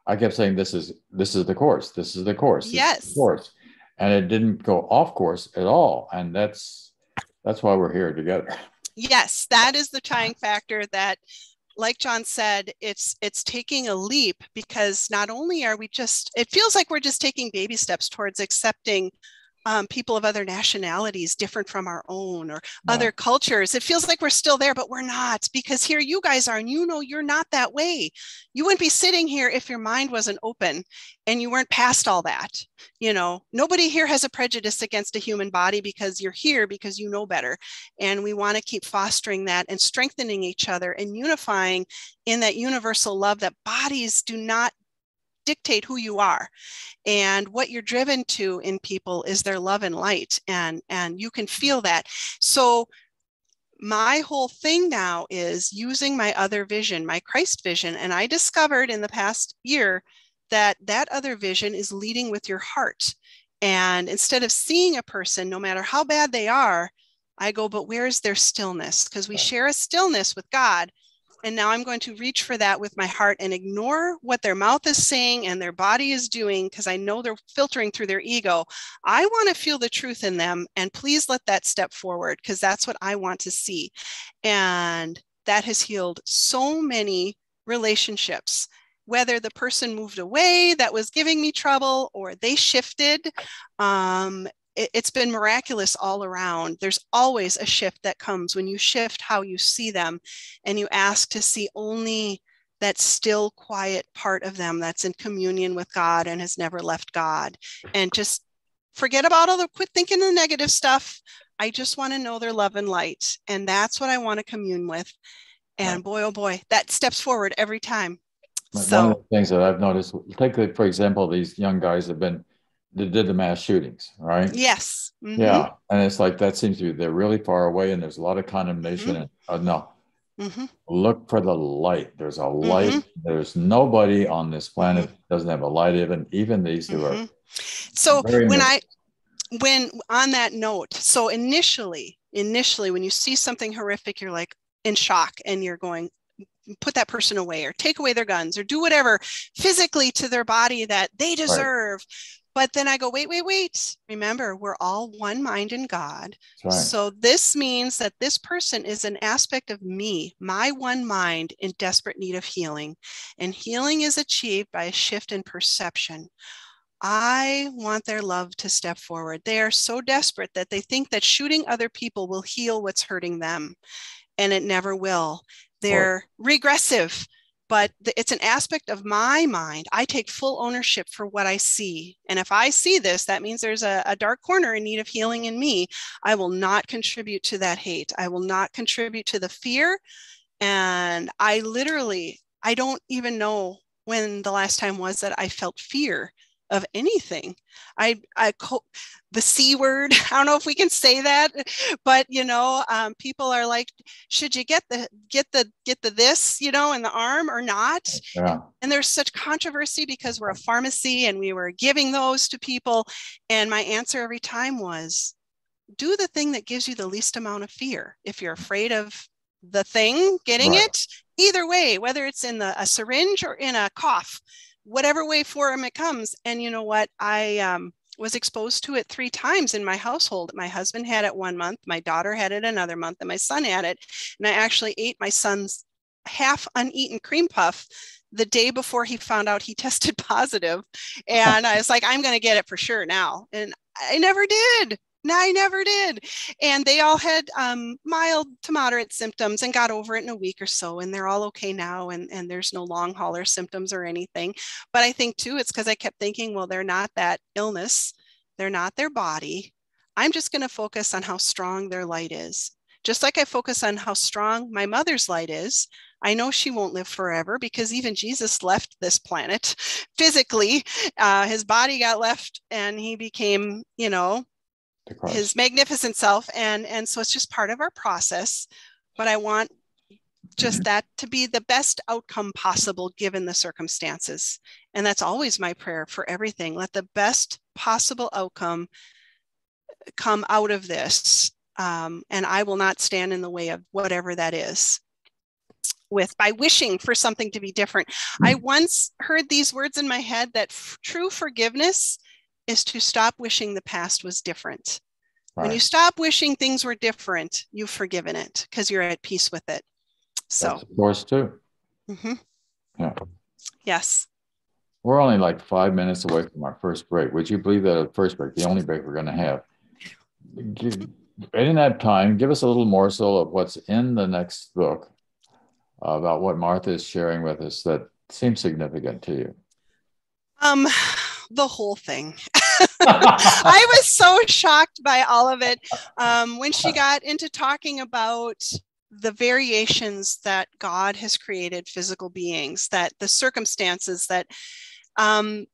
S1: I kept saying, "This is this is the course. This is the course.
S2: yes,
S1: the course," and it didn't go off course at all. And that's that's why we're here together.
S2: Yes, that is the tying factor. That, like Jon said, it's it's taking a leap because not only are we just, it feels like we're just taking baby steps towards accepting um, people of other nationalities different from our own or other cultures. It feels like we're still there, but we're not because here you guys are, and you know you're not that way. You wouldn't be sitting here if your mind wasn't open and you weren't past all that. You know, nobody here has a prejudice against a human body because you're here because you know better. And we want to keep fostering that and strengthening each other and unifying in that universal love that bodies do not dictate who you are. And what you're driven to in people is their love and light and and you can feel that. So my whole thing now is using my other vision my christ vision and i discovered in the past year that that other vision is leading with your heart. And instead of seeing a person no matter how bad they are i go but where is their stillness? Because we share a stillness with god and now I'm going to reach for that with my heart and ignore what their mouth is saying and their body is doing because I know they're filtering through their ego. I want to feel the truth in them. And please let that step forward because that's what I want to see. And that has healed so many relationships whether the person moved away that was giving me trouble or they shifted um, it, has been miraculous all around. There's always a shift that comes when you shift how you see them and you ask to see only that still quiet part of them that's in communion with God and has never left God. And just forget about all the quit thinking the negative stuff. I just want to know their love and light. And that's what I want to commune with. And boy, oh boy, that steps forward every time.
S1: One so, of the things that I've noticed, take, for example, these young guys have been that did the mass shootings, right?
S2: Yes.
S1: Mm-hmm. Yeah, and it's like that seems to be they're really far away, and there's a lot of condemnation. Mm-hmm. And uh, no, mm-hmm. look for the light. There's a light. Mm-hmm. There's nobody on this planet mm-hmm. doesn't have a light. Even even these who are.
S2: Mm-hmm. So when I when on that note, so initially, initially, when you see something horrific, you're like in shock and you're going, put that person away or take away their guns or do whatever physically to their body that they deserve. Right. But then I go, wait, wait, wait. Remember, we're all one mind in God. Right. So this means that this person is an aspect of me, my one mind in desperate need of healing. And healing is achieved by a shift in perception. I want their love to step forward. They are so desperate that they think that shooting other people will heal what's hurting them, and it never will. They're regressive, but it's an aspect of my mind. I take full ownership for what I see. And if I see this, that means there's a, a dark corner in need of healing in me. I will not contribute to that hate. I will not contribute to the fear. And I literally, I don't even know when the last time was that I felt fear of anything. I, I, the C word, I don't know if we can say that, but you know, um, people are like, should you get the, get the, get the this, you know, in the arm or not? Yeah. And there's such controversy because we're a pharmacy and we were giving those to people. And my answer every time was, do the thing that gives you the least amount of fear. If you're afraid of the thing getting right. it, either way, whether it's in the, a syringe or in a cough, whatever way form it comes. And you know what? I um, was exposed to it three times in my household. My husband had it one month, my daughter had it another month, and my son had it. And I actually ate my son's half uneaten cream puff the day before he found out he tested positive. And I was like, I'm going to get it for sure now. And I never did. No, I never did. And they all had um, mild to moderate symptoms and got over it in a week or so. And they're all okay now. And, and there's no long hauler symptoms or anything. But I think too, it's because I kept thinking, well, they're not that illness, they're not their body. I'm just going to focus on how strong their light is. Just like I focus on how strong my mother's light is, I know she won't live forever because even Jesus left this planet physically. Uh, his body got left and he became, you know, his magnificent self and and so it's just part of our process. But i want just mm-hmm. that to be the best outcome possible given the circumstances. And that's always my prayer for everything. Let the best possible outcome come out of this um, and i will not stand in the way of whatever that is with by wishing for something to be different. I mm. once heard these words in my head that f- true forgiveness is to stop wishing the past was different. Right. When you stop wishing things were different, you've forgiven it because you're at peace with it. So,
S1: That's of course, too.
S2: Mm-hmm.
S1: Yeah.
S2: Yes.
S1: We're only like five minutes away from our first break. Would you believe that first break, the only break we're going to have? in that time, give us a little morsel of what's in the next book about what Martha is sharing with us that seems significant to you.
S2: Um, the whole thing. I was so shocked by all of it um, when she got into talking about the variations that God has created physical beings, that the circumstances that um,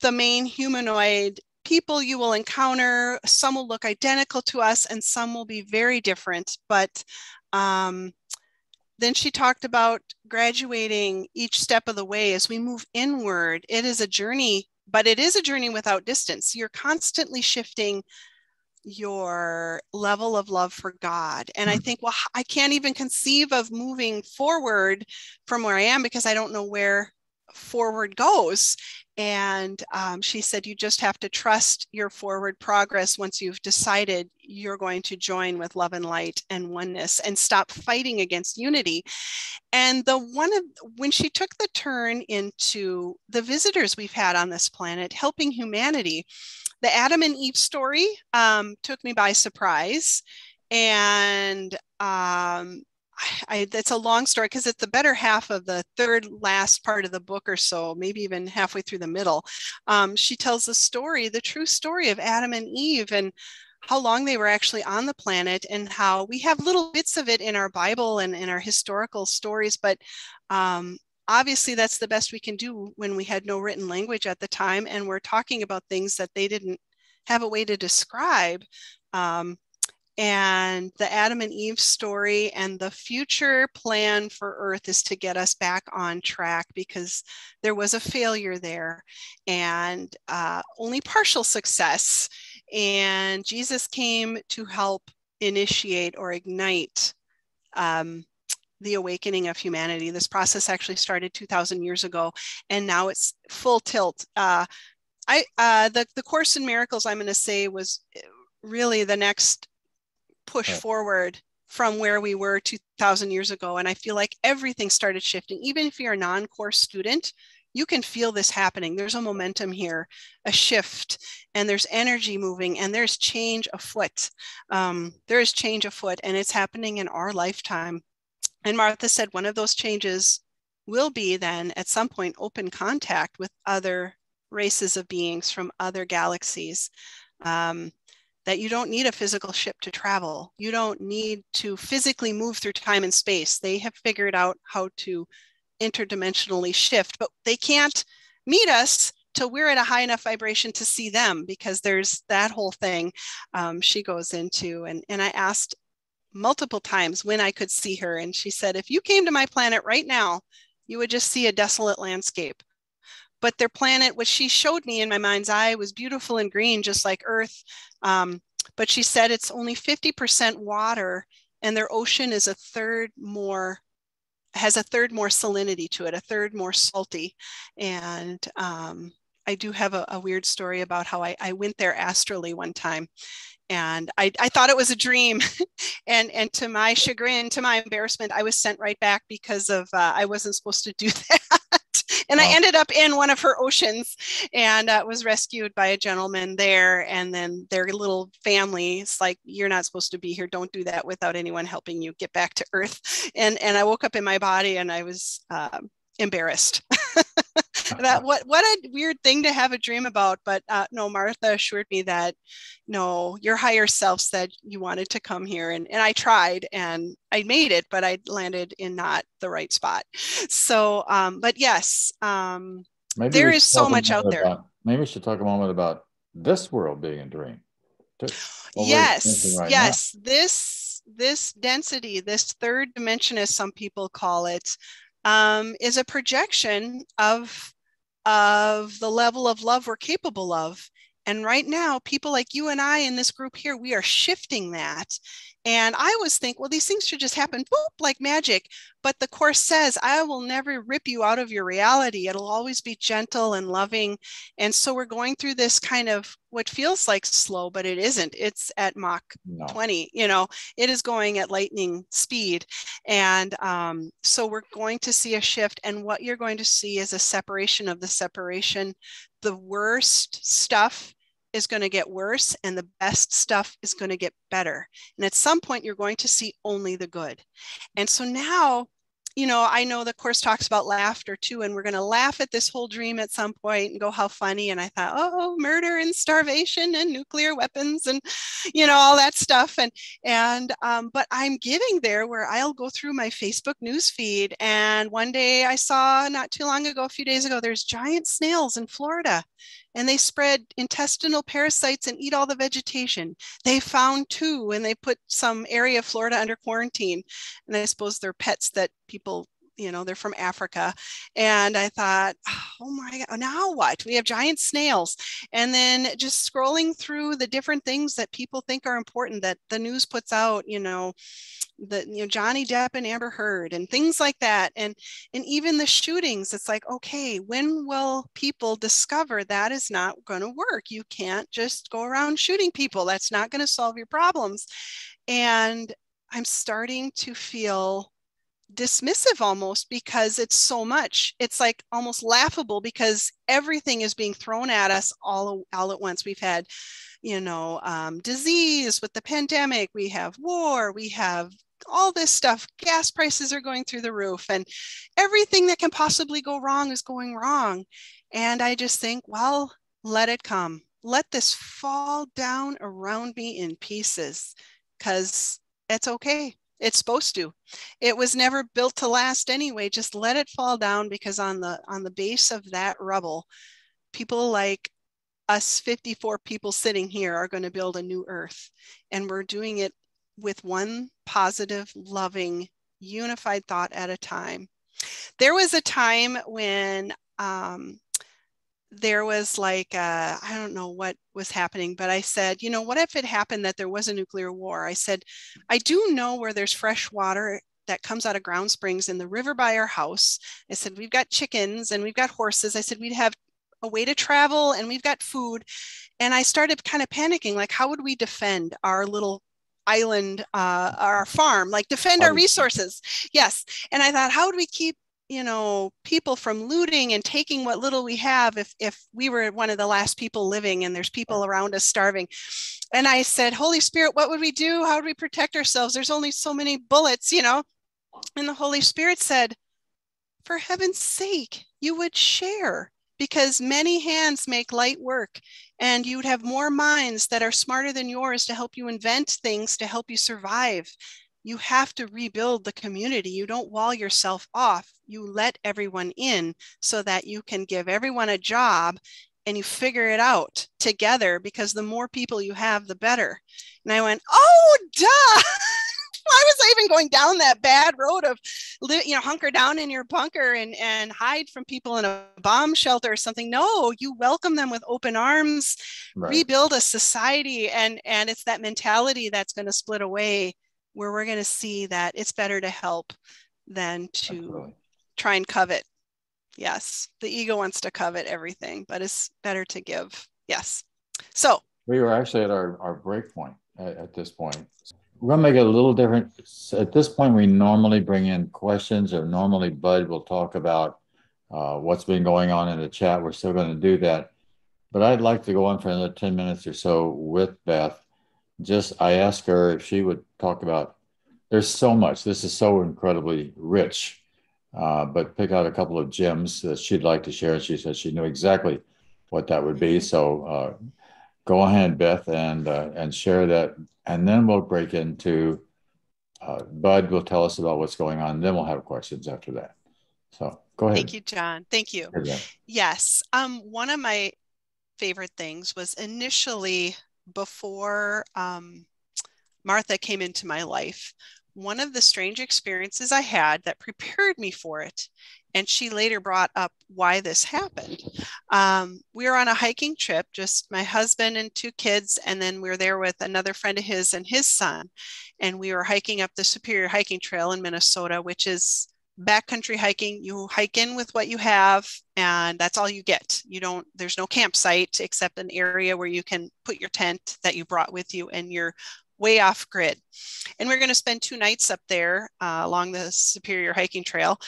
S2: the main humanoid people you will encounter, some will look identical to us and some will be very different. But um, then she talked about graduating each step of the way as we move inward. It is a journey but it is a journey without distance. You're constantly shifting your level of love for God. And I mm. think, well, I can't even conceive of moving forward from where I am because I don't know where forward goes. And um, she said, you just have to trust your forward progress once you've decided you're going to join with love and light and oneness and stop fighting against unity. And the one of when she took the turn into the visitors we've had on this planet, helping humanity, the Adam and Eve story um, took me by surprise. And um, I, a long story because it's the better half of the third last part of the book or so, maybe even halfway through the middle. Um, she tells the story, the true story of Adam and Eve and how long they were actually on the planet and how we have little bits of it in our Bible and in our historical stories, but um, obviously that's the best we can do when we had no written language at the time and we're talking about things that they didn't have a way to describe. Um, and the Adam and Eve story and the future plan for Earth is to get us back on track because there was a failure there and uh, only partial success. And Jesus came to help initiate or ignite um, the awakening of humanity. This process actually started 2,000 years ago, and now it's full tilt. Uh, I uh, the the course in miracles I'm going to say was really the next push right. forward from where we were 2000 years ago. And i feel like everything started shifting. Even if you're a non-course student you can feel this happening. There's a momentum here a shift and there's energy moving and there's change afoot. Um, there is change afoot and it's happening in our lifetime. And martha said one of those changes will be then at some point open contact with other races of beings from other galaxies. Um, that you don't need a physical ship to travel. You don't need to physically move through time and space. They have figured out how to interdimensionally shift, but they can't meet us till we're at a high enough vibration to see them because there's that whole thing um, she goes into. And, and I asked multiple times when I could see her. And she said, if you came to my planet right now, you would just see a desolate landscape but their planet, which she showed me in my mind's eye, was beautiful and green, just like Earth. Um, but she said it's only 50% water, and their ocean is a third more has a third more salinity to it, a third more salty. And um, I do have a, a, weird story about how I, I went there astrally one time and I, I thought it was a dream and and to my chagrin to my embarrassment i was sent right back because of uh, i wasn't supposed to do that and wow. I ended up in one of her oceans and uh, was rescued by a gentleman there. And then their little family is like, "You're not supposed to be here. Don't do that without anyone helping you get back to Earth." And and I woke up in my body and I was uh, embarrassed. that what what a weird thing to have a dream about but uh, no martha assured me that no your higher self said you wanted to come here and, and i tried and i made it but i landed in not the right spot. So um, but yes um, there is so much out there.
S1: about, maybe we should talk a moment about this world being a dream.
S2: Yes right yes now. this this density this third dimension as some people call it um, is a projection of of the level of love we're capable of. And right now, people like you and I in this group here, we are shifting that. And I always think, well, these things should just happen boop, like magic. But the Course says, I will never rip you out of your reality. It'll always be gentle and loving. And so we're going through this kind of what feels like slow, but it isn't. It's at Mach no. 20, you know, it is going at lightning speed. And um, so we're going to see a shift. And what you're going to see is a separation of the separation. The worst stuff is going to get worse and the best stuff is going to get better. And at some point, you're going to see only the good. And so now you know, I know the course talks about laughter too, and we're going to laugh at this whole dream at some point and go, how funny. And I thought, oh, murder and starvation and nuclear weapons and, you know, all that stuff. And, and, um, but I'm getting there where I'll go through my Facebook news feed. And one day I saw not too long ago, a few days ago, there's giant snails in Florida and they spread intestinal parasites and eat all the vegetation. They found two and they put some area of Florida under quarantine. And I suppose they're pets that people you know they're from africa and i thought oh my god oh, now what? We have giant snails. And then just scrolling through the different things that people think are important that the news puts out you know the you know Johnny Depp and Amber Heard and things like that and and even the shootings it's like okay when will people discover that is not going to work? You can't just go around shooting people. That's not going to solve your problems. And I'm starting to feel dismissive almost because it's so much. It's like almost laughable because everything is being thrown at us all, all at once. We've had you know um, disease with the pandemic. We have war. We have all this stuff. Gas prices are going through the roof and everything that can possibly go wrong is going wrong. And i just think well let it come. Let this fall down around me in pieces because it's okay it's supposed to. It was never built to last anyway just let it fall down because on the on the base of that rubble people like us 54 people sitting here are going to build a new earth. And we're doing it with one positive loving unified thought at a time. There was a time when um, there was like uh, I don't know what was happening, but I said, you know, what if it happened that there was a nuclear war? I said, I do know where there's fresh water that comes out of ground springs in the river by our house. I said, we've got chickens and we've got horses. I said, we'd have a way to travel and we've got food. And I started kind of panicking, like, how would we defend our little island, uh, our farm, like defend our resources? Yes. And I thought, how would we keep you know people from looting and taking what little we have if if we were one of the last people living and there's people around us starving. And i said holy spirit what would we do? How would we protect ourselves? There's only so many bullets you know? And the holy spirit said for heaven's sake you would share because many hands make light work and you would have more minds that are smarter than yours to help you invent things to help you survive you have to rebuild the community. You don't wall yourself off. You let everyone in so that you can give everyone a job and you figure it out together because the more people you have, the better. And I went, oh, duh. Why was I even going down that bad road of, you know, hunker down in your bunker and, and hide from people in a bomb shelter or something? No, you welcome them with open arms, right. rebuild a society. And, and it's that mentality that's going to split away where we're going to see that it's better to help than to Absolutely. try and covet. Yes, the ego wants to covet everything, but it's better to give. Yes. So
S1: we were actually at our, our break point at, at this point. We're going to make it a little different. At this point, we normally bring in questions, or normally Bud will talk about uh, what's been going on in the chat. We're still going to do that. But I'd like to go on for another 10 minutes or so with Beth just I asked her if she would talk about. There's so much. This is so incredibly rich, uh, but pick out a couple of gems that she'd like to share. She said she knew exactly what that would be. So uh, go ahead, Beth, and uh, and share that, and then we'll break into. Uh, Bud will tell us about what's going on. Then we'll have questions after that. So go ahead.
S2: Thank you, Jon. Thank you. Yes. Um, one of my favorite things was initially before um, Martha came into my life, one of the strange experiences I had that prepared me for it. And she later brought up why this happened. Um, we were on a hiking trip, just my husband and two kids, and then we were there with another friend of his and his son. And we were hiking up the Superior Hiking Trail in Minnesota, which is backcountry hiking you hike in with what you have and that's all you get. You don't there's no campsite except an area where you can put your tent that you brought with you and you're way off grid. And we're going to spend two nights up there uh, along the superior hiking trail.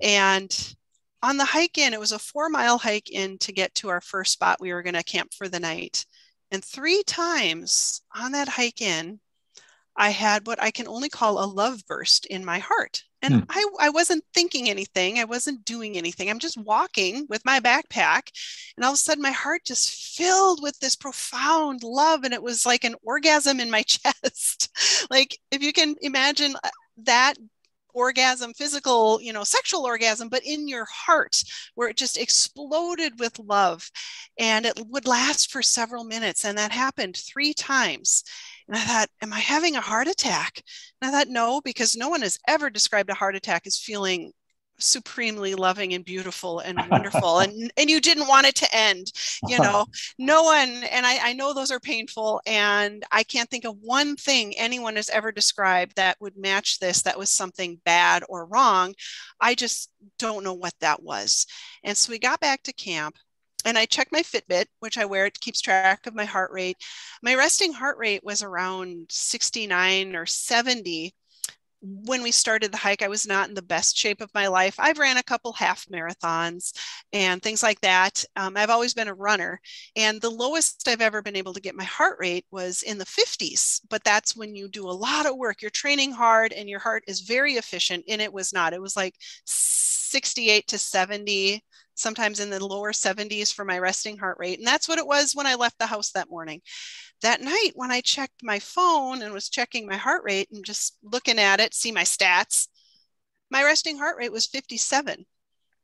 S2: And on the hike in it was a four mile hike in to get to our first spot we were going to camp for the night. And three times on that hike in I had what I can only call a love burst in my heart. And hmm. I, I wasn't thinking anything. I wasn't doing anything. I'm just walking with my backpack. And all of a sudden, my heart just filled with this profound love. And it was like an orgasm in my chest. like, if you can imagine uh, that orgasm physical you know sexual orgasm but in your heart where it just exploded with love and it would last for several minutes and that happened three times and I thought, Am I having a heart attack? And I thought, No, because no one has ever described a heart attack as feeling supremely loving and beautiful and wonderful and and you didn't want it to end you know? No one and I, I know those are painful and i can't think of one thing anyone has ever described that would match this that was something bad or wrong. I just don't know what that was. And so we got back to camp and I checked my Fitbit, which I wear. It keeps track of my heart rate. My resting heart rate was around 69 or 70. When we started the hike, I was not in the best shape of my life. I've ran a couple half marathons and things like that. Um, I've always been a runner. And the lowest I've ever been able to get my heart rate was in the 50s. But that's when you do a lot of work. You're training hard and your heart is very efficient. And it was not, it was like 68 to 70 sometimes in the lower 70s for my resting heart rate. And that's what it was when I left the house that morning. That night, when I checked my phone and was checking my heart rate and just looking at it, see my stats, my resting heart rate was 57.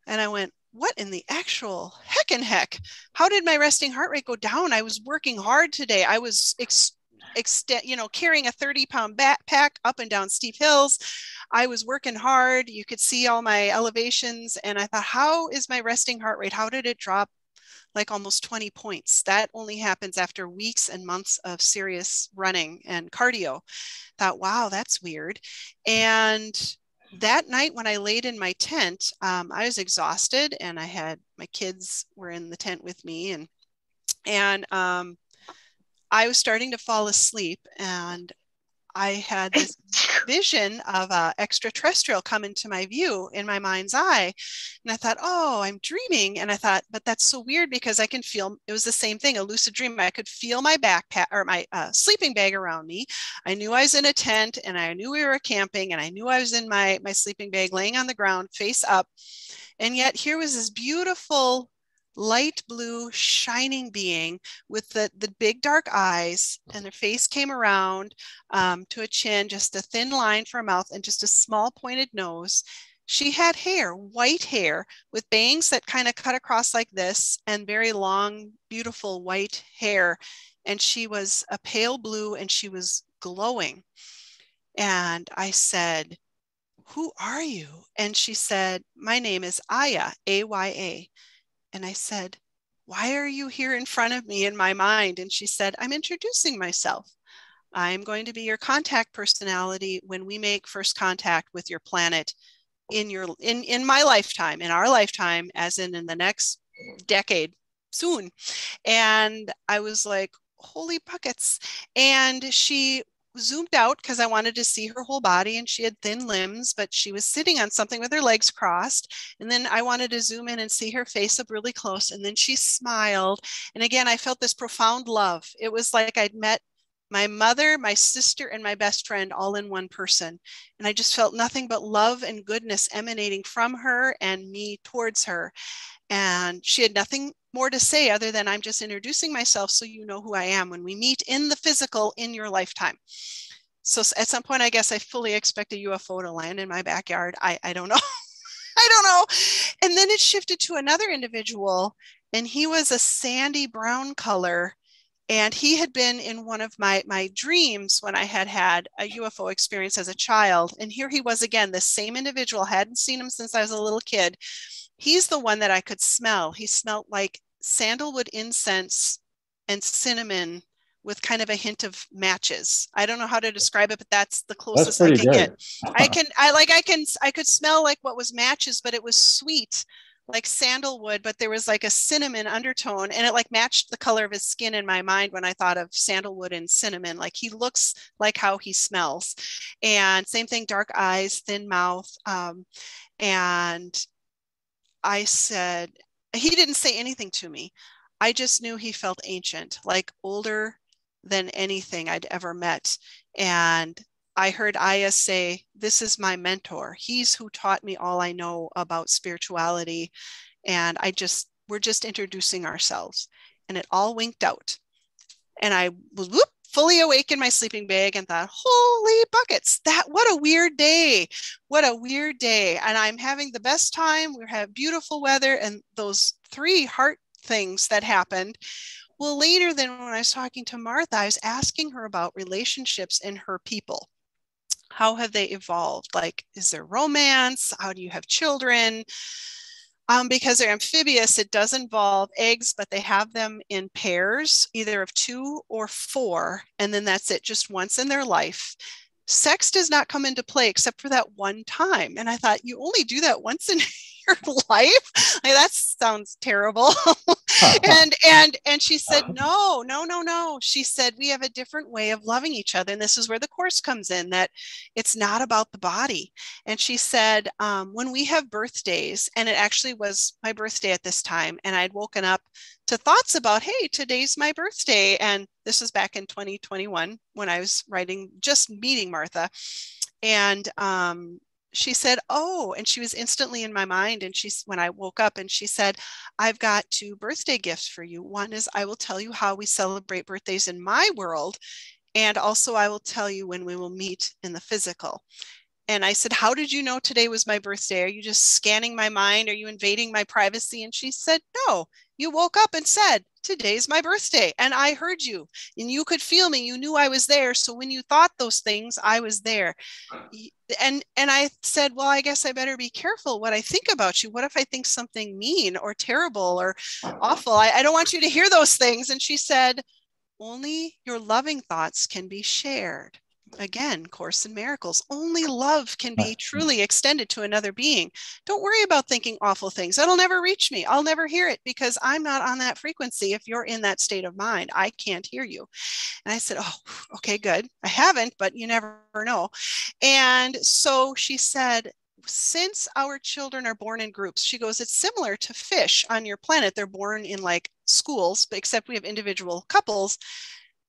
S2: And I went, what in the actual heck and heck? How did my resting heart rate go down? I was working hard today. I was ex- you know, carrying a 30 pound backpack up and down steep hills. I was working hard. You could see all my elevations. And I thought, how is my resting heart rate? How did it drop like almost 20 points. That only happens after weeks and months of serious running and cardio. Thought, wow, that's weird. And that night when I laid in my tent, um, I was exhausted and I had my kids were in the tent with me and and um, I was starting to fall asleep and I had this vision of a extraterrestrial come into my view in my mind's eye. And I thought, oh, I'm dreaming. And I thought, but that's so weird because I can feel it was the same thing, a lucid dream. I could feel my backpack or my uh, sleeping bag around me. I knew I was in a tent and I knew we were camping and I knew I was in my, my sleeping bag laying on the ground face up. And yet here was this beautiful light blue shining being with the, the big dark eyes and their face came around um, to a chin, just a thin line for a mouth and just a small pointed nose. She had hair, white hair with bangs that kind of cut across like this and very long, beautiful white hair. And she was a pale blue and she was glowing. And I said, Who are you? And she said, My name is Aya, A Y A. And I said, Why are you here in front of me in my mind? And she said, I'm introducing myself. I'm going to be your contact personality when we make first contact with your planet in your in in my lifetime in our lifetime as in in the next decade soon and i was like holy buckets and she zoomed out because I wanted to see her whole body and she had thin limbs, but she was sitting on something with her legs crossed. And then I wanted to zoom in and see her face up really close. And then she smiled. And again, I felt this profound love. It was like I'd met my mother, my sister, and my best friend all in one person. And I just felt nothing but love and goodness emanating from her and me towards her. And she had nothing more to say other than I'm just introducing myself so you know who I am when we meet in the physical in your lifetime. So at some point, I guess I fully expect a UFO to land in my backyard. I, I don't know. I don't know. And then it shifted to another individual, and he was a sandy brown color. And he had been in one of my, my dreams when I had had a UFO experience as a child. And here he was again, the same individual, hadn't seen him since I was a little kid he's the one that I could smell. He smelled like sandalwood incense and cinnamon with kind of a hint of matches. I don't know how to describe it, but that's the closest that's I can good. get. I can I like I can I could smell like what was matches, but it was sweet, like sandalwood, but there was like a cinnamon undertone and it like matched the color of his skin in my mind when I thought of sandalwood and cinnamon. Like he looks like how he smells. And same thing, dark eyes, thin mouth. Um, and I said, he didn't say anything to me. I just knew he felt ancient, like older than anything I'd ever met. And I heard Aya say, This is my mentor. He's who taught me all I know about spirituality. And I just, we're just introducing ourselves. And it all winked out. And I was whoop, fully awake in my sleeping bag and thought, holy buckets, that what a weird day. What a weird day. And I'm having the best time. We have beautiful weather and those three heart things that happened. Well, later than when I was talking to Martha, I was asking her about relationships in her people. How have they evolved? Like, is there romance? How do you have children? Um, because they're amphibious, it does involve eggs, but they have them in pairs, either of two or four, and then that's it, just once in their life. Sex does not come into play except for that one time. And I thought, you only do that once in life? Like, that sounds terrible. and and and she said no no no no. She said we have a different way of loving each other and this is where the course comes in that it's not about the body. And she said um, when we have birthdays and it actually was my birthday at this time and i'd woken up to thoughts about hey today's my birthday and this was back in 2021 when i was writing just meeting martha. And um, she said, Oh, and she was instantly in my mind. And she's when I woke up and she said, I've got two birthday gifts for you. One is I will tell you how we celebrate birthdays in my world. And also, I will tell you when we will meet in the physical. And I said, How did you know today was my birthday? Are you just scanning my mind? Are you invading my privacy? And she said, No, you woke up and said, today's my birthday and I heard you and you could feel me. You knew I was there. So when you thought those things, I was there. And and I said, well, I guess I better be careful what I think about you. What if I think something mean or terrible or awful? I, I don't want you to hear those things. And she said, only your loving thoughts can be shared. Again, Course in Miracles. Only love can be mm. truly extended to another being. Don't worry about thinking awful things. That'll never reach me. I'll never hear it because I'm not on that frequency. If you're in that state of mind, I can't hear you. And I said, Oh, okay, good. I haven't, but you never know. And so she said, since our children are born in groups, she goes, it's similar to fish on your planet. They're born in like schools, but except we have individual couples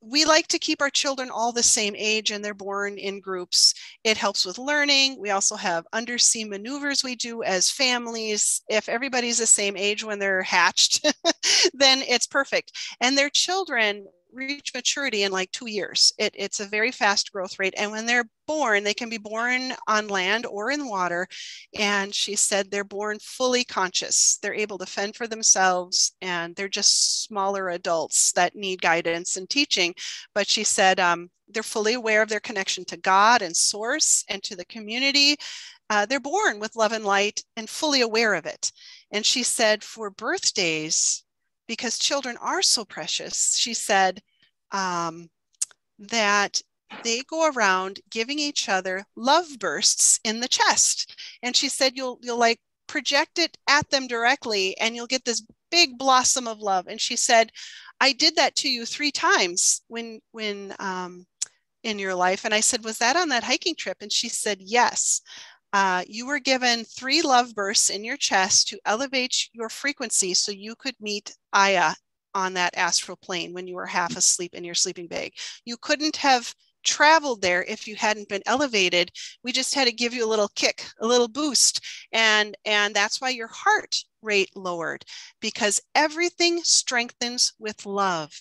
S2: we like to keep our children all the same age and they're born in groups. It helps with learning. We also have undersea maneuvers we do as families. If everybody's the same age when they're hatched, then it's perfect. And their children reach maturity in like two years. It, it's a very fast growth rate. And when they're born, they can be born on land or in water. And she said they're born fully conscious. They're able to fend for themselves and they're just smaller adults that need guidance and teaching. But she said um, they're fully aware of their connection to God and source and to the community. Uh, they're born with love and light and fully aware of it. And she said for birthdays, because children are so precious, she said um, that they go around giving each other love bursts in the chest. And she said you'll you'll like project it at them directly and you'll get this big blossom of love. And she said, I did that to you three times when when um, in your life. And I said, was that on that hiking trip? And she said, yes uh, you were given three love bursts in your chest to elevate your frequency so you could meet Aya on that astral plane when you were half asleep in your sleeping bag. You couldn't have traveled there if you hadn't been elevated we just had to give you a little kick a little boost and and that's why your heart rate lowered because everything strengthens with love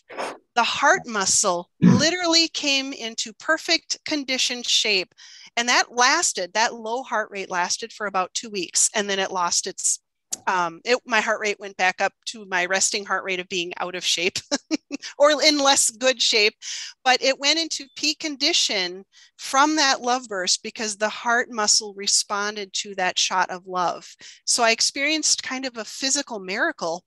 S2: the heart muscle literally came into perfect conditioned shape and that lasted that low heart rate lasted for about two weeks and then it lost its um, it, my heart rate went back up to my resting heart rate of being out of shape or in less good shape but it went into peak condition from that love burst because the heart muscle responded to that shot of love. So i experienced kind of a physical miracle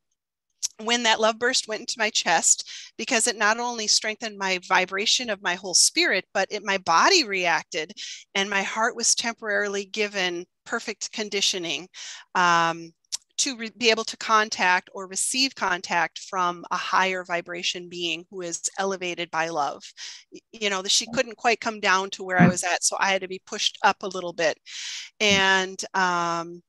S2: when that love burst went into my chest because it not only strengthened my vibration of my whole spirit but it my body reacted and my heart was temporarily given perfect conditioning. Um, to re- be able to contact or receive contact from a higher vibration being who is elevated by love. You know she mm. couldn't quite come down to where i mm. was at so i had to be pushed up a little bit. Mm. And um,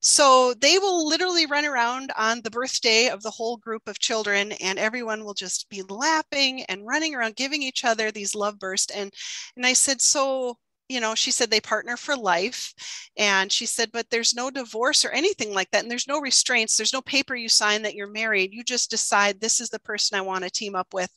S2: so they will literally run around on the birthday of the whole group of children, and everyone will just be laughing and running around, giving each other these love bursts. And and I said, so you know, she said they partner for life. And she said, but there's no divorce or anything like that. And there's no restraints. There's no paper you sign that you're married. You just decide this is the person I want to team up with.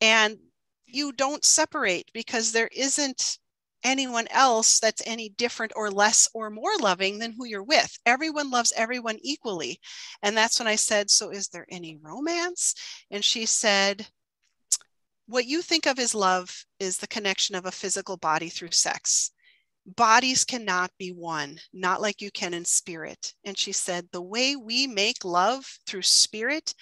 S2: And you don't separate because there isn't anyone else that's any different or less or more loving than who you're with. Everyone loves everyone equally. And that's when I said, So is there any romance? And she said, What you think of as love is the connection of a physical body through sex. Bodies cannot be one, not like you can in spirit. And she said, The way we make love through spirit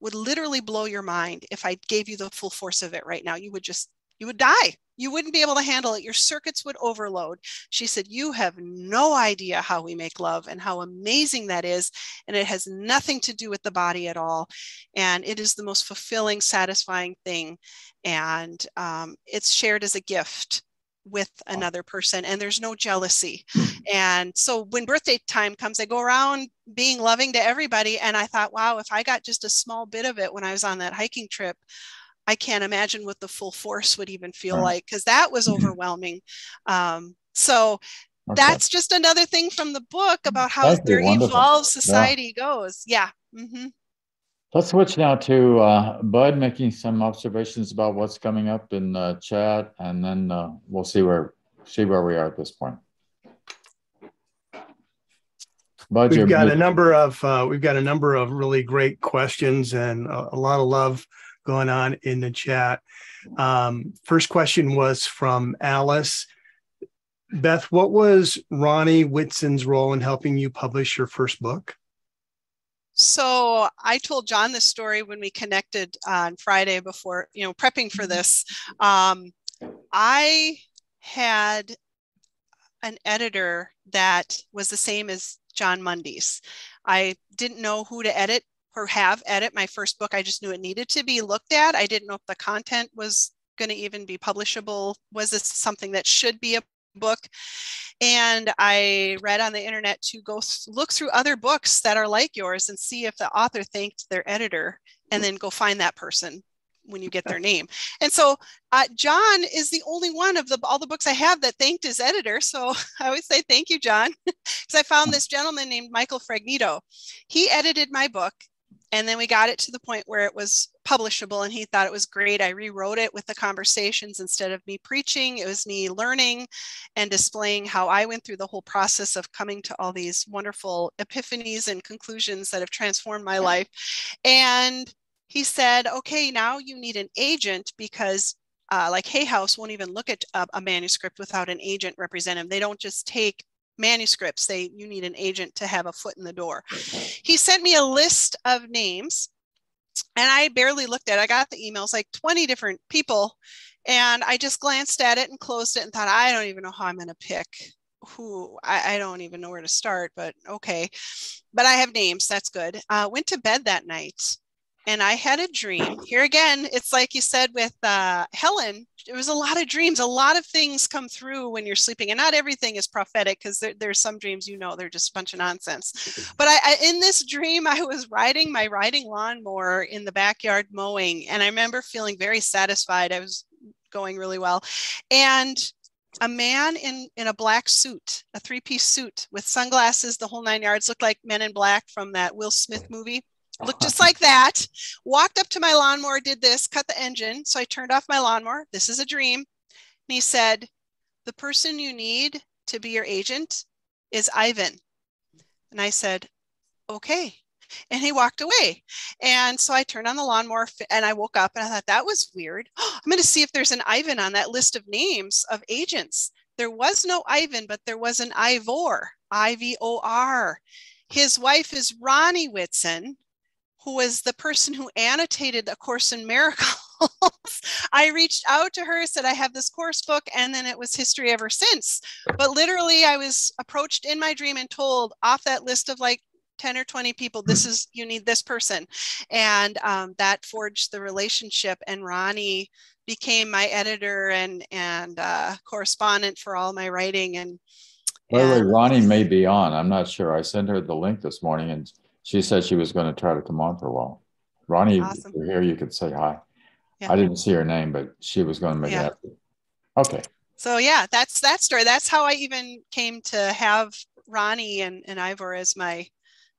S2: would literally blow your mind if I gave you the full force of it right now. You would just, you would die you wouldn't be able to handle it. Your circuits would overload. She said, You have no idea how we make love and how amazing that is. And it has nothing to do with the body at all. And it is the most fulfilling, satisfying thing. And um, it's shared as a gift with another person and there's no jealousy. And so when birthday time comes, I go around being loving to everybody. And I thought, wow, if I got just a small bit of it when I was on that hiking trip, I can't imagine what the full force would even feel right. like because that was mm-hmm. overwhelming. Um, so okay. that's just another thing from the book about how their evolved society yeah. goes. Yeah. Mm-hmm.
S1: Let's switch now to uh, Bud making some observations about what's coming up in the chat, and then uh, we'll see where see where we are at this point. About
S3: we've got
S1: book.
S3: a number of uh, we've got a number of really great questions and a, a lot of love going on in the chat. Um, first question was from Alice. Beth, what was Ronnie Whitson's role in helping you publish your first book?
S2: So I told Jon this story when we connected on Friday before, you know, prepping for this. Um, I had an editor that was the same as Jon Mundy's. I didn't know who to edit or have edit my first book. I just knew it needed to be looked at. I didn't know if the content was going to even be publishable. Was this something that should be a book? And I read on the internet to go look through other books that are like yours and see if the author thanked their editor and then go find that person when you get their name. And so uh, Jon is the only one of the all the books I have that thanked his editor. So I always say thank you, Jon, because I found this gentleman named Michael Fragnito. He edited my book and then we got it to the point where it was publishable and he thought it was great. I rewrote it with the conversations instead of me preaching. It was me learning and displaying how i went through the whole process of coming to all these wonderful epiphanies and conclusions that have transformed my life. And he said okay now you need an agent because uh, like hay house won't even look at a, a manuscript without an agent representing they don't just take manuscripts they you need an agent to have a foot in the door. He sent me a list of names and i barely looked at it. I got the emails like 20 different people and i just glanced at it and closed it and thought i don't even know how i'm going to pick who I, I, don't even know where to start but okay. But i have names that's good. Uh, went to bed that night and I had a dream. Here again, it's like you said with uh, Helen, it was a lot of dreams. A lot of things come through when you're sleeping, and not everything is prophetic because there, there's some dreams you know they're just a bunch of nonsense. But I, I, in this dream, I was riding my riding lawnmower in the backyard mowing, and I remember feeling very satisfied. I was going really well, and a man in in a black suit, a three piece suit with sunglasses, the whole nine yards, looked like Men in Black from that Will Smith movie looked just like that. Walked up to my lawnmower, did this, cut the engine. So I turned off my lawnmower. This is a dream. And he said, The person you need to be your agent is Ivan. And I said, Okay. And he walked away. And so I turned on the lawnmower and I woke up and I thought, that was weird. I'm going to see if there's an Ivan on that list of names of agents. There was no Ivan, but there was an Ivor, I V O R. His wife is Ronnie Whitson, who was the person who annotated A Course in Miracles. I reached out to her, said, I have this course book, and then it was history ever since. But literally, I was approached in my dream and told off that list of like 10 or 20 people, this is, you need this person. And um, that forged the relationship. And Ronnie became my editor and, and uh, correspondent for all my writing. And
S1: by the way, Ronnie may be on. I'm not sure. I sent her the link this morning and she said she was going to try to come on for a while. Ronnie, awesome. if you're here, you could say hi. Yeah. I didn't see her name, but she was going to make yeah. it happen. Okay.
S2: So yeah, that's that story. That's how I even came to have Ronnie and, and Ivor as my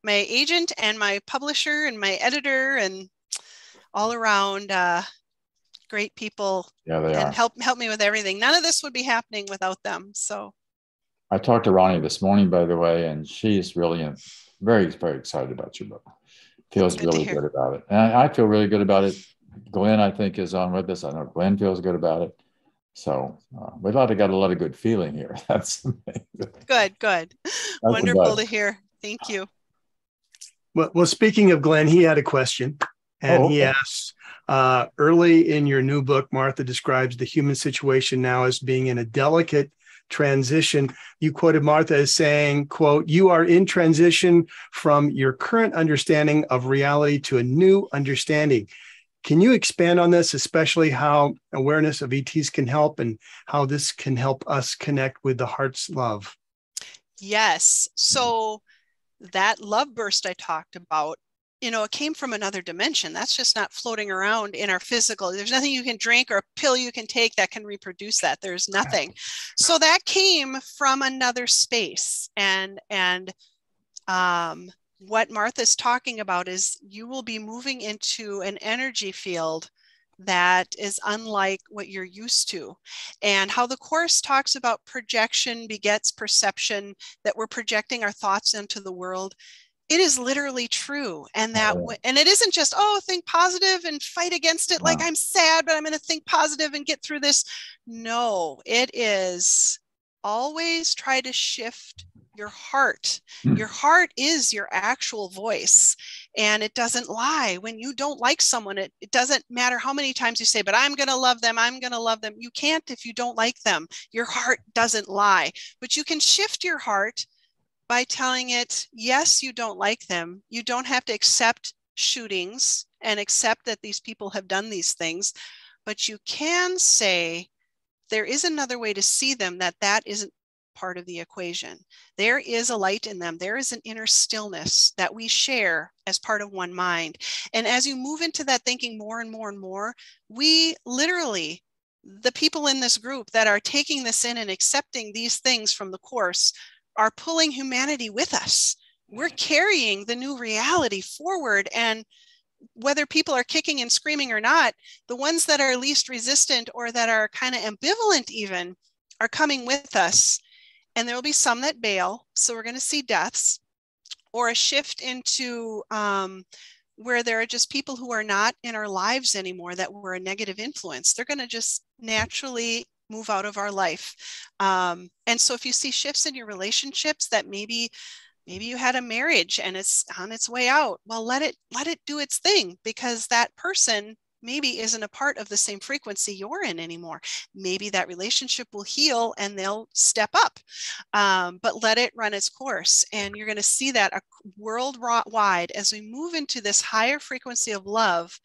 S2: my agent and my publisher and my editor and all around uh, great people.
S1: Yeah, they
S2: and
S1: are.
S2: help help me with everything. None of this would be happening without them. So
S1: I talked to Ronnie this morning, by the way, and she's really very, very excited about your book. Feels good really good about it. And I, I, feel really good about it. Glenn, I think, is on with us. I know Glenn feels good about it. So uh, we've got a lot of good feeling here. That's amazing.
S2: good, good. That's Wonderful to hear. Thank you.
S3: Well, well, speaking of Glenn, he had a question, and oh, okay. he asks. Uh, early in your new book, Martha describes the human situation now as being in a delicate transition. You quoted Martha as saying, quote, you are in transition from your current understanding of reality to a new understanding. Can you expand on this, especially how awareness of ETs can help and how this can help us connect with the heart's love?
S2: Yes. So that love burst I talked about you know, it came from another dimension. That's just not floating around in our physical. There's nothing you can drink or a pill you can take that can reproduce that. There's nothing. So that came from another space. And and um, what Martha's talking about is you will be moving into an energy field that is unlike what you're used to. And how the Course talks about projection begets perception, that we're projecting our thoughts into the world. It is literally true. And that, oh. and it isn't just, oh, think positive and fight against it. Wow. Like I'm sad, but I'm going to think positive and get through this. No, it is always try to shift your heart. Mm. Your heart is your actual voice and it doesn't lie. When you don't like someone, it, it doesn't matter how many times you say, but I'm going to love them. I'm going to love them. You can't if you don't like them. Your heart doesn't lie, but you can shift your heart by telling it, yes, you don't like them. You don't have to accept shootings and accept that these people have done these things, but you can say, there is another way to see them that that isn't part of the equation. There is a light in them. There is an inner stillness that we share as part of one mind. And as you move into that thinking more and more and more, we literally, the people in this group that are taking this in and accepting these things from the course, are pulling humanity with us. We're carrying the new reality forward. And whether people are kicking and screaming or not, the ones that are least resistant or that are kind of ambivalent, even, are coming with us and there will be some that bail. So we're going to see deaths or a shift into um, where there are just people who are not in our lives anymore that were a negative influence. They're going to just naturally move out of our life. Um, and so if you see shifts in your relationships that maybe maybe you had a marriage and it's on its way out well let it let it do its thing because that person maybe isn't a part of the same frequency you're in anymore. Maybe that relationship will heal and they'll step up, um, but let it run its course. And you're going to see that a worldwide as we move into this higher frequency of love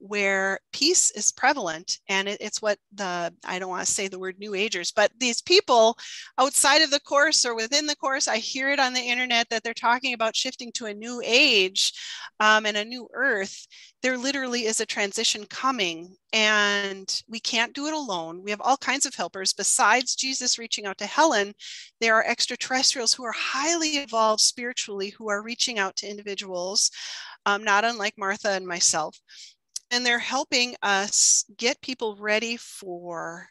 S2: where peace is prevalent and it, it's what the i don't want to say the word new agers but these people outside of the course or within the course i hear it on the internet that they're talking about shifting to a new age um, and a new earth. There literally is a transition coming and we can't do it alone. We have all kinds of helpers besides jesus reaching out to helen. There are extraterrestrials who are highly evolved spiritually who are reaching out to individuals um, not unlike martha and myself and they're helping us get people ready for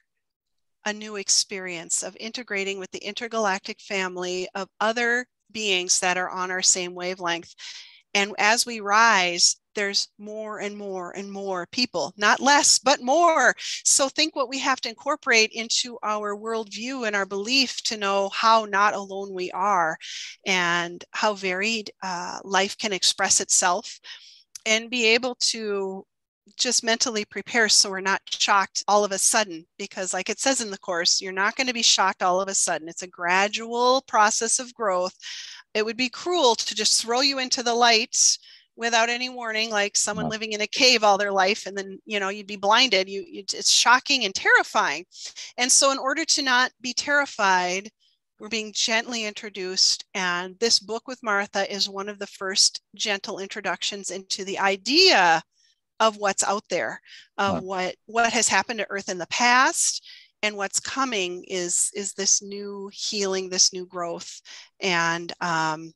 S2: a new experience of integrating with the intergalactic family of other beings that are on our same wavelength. And as we rise, there's more and more and more people, not less, but more. So think what we have to incorporate into our worldview and our belief to know how not alone we are and how varied uh, life can express itself and be able to just mentally prepare so we're not shocked all of a sudden because like it says in the course you're not going to be shocked all of a sudden. It's a gradual process of growth. It would be cruel to just throw you into the lights without any warning like someone no. living in a cave all their life and then you know you'd be blinded. You it's shocking and terrifying. And so in order to not be terrified we're being gently introduced and this book with martha is one of the first gentle introductions into the idea of what's out there of huh. what what has happened to earth in the past and what's coming is is this new healing this new growth. And um,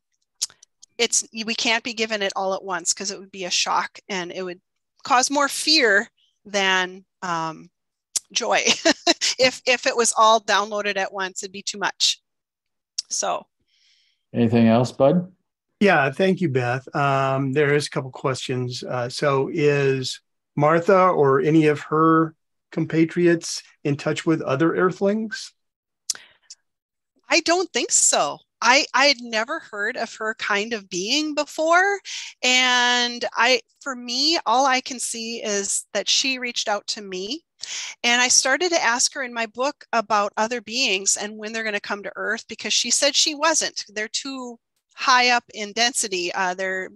S2: it's we can't be given it all at once because it would be a shock and it would cause more fear than um, joy. If if it was all downloaded at once it'd be too much. So.
S1: Anything else bud
S3: yeah, thank you, Beth. Um, there is a couple questions. Uh, so, is Martha or any of her compatriots in touch with other Earthlings?
S2: I don't think so. I, I had never heard of her kind of being before. And I, for me, all I can see is that she reached out to me. And I started to ask her in my book about other beings and when they're going to come to Earth because she said she wasn't. They're too high up in density. Uh, their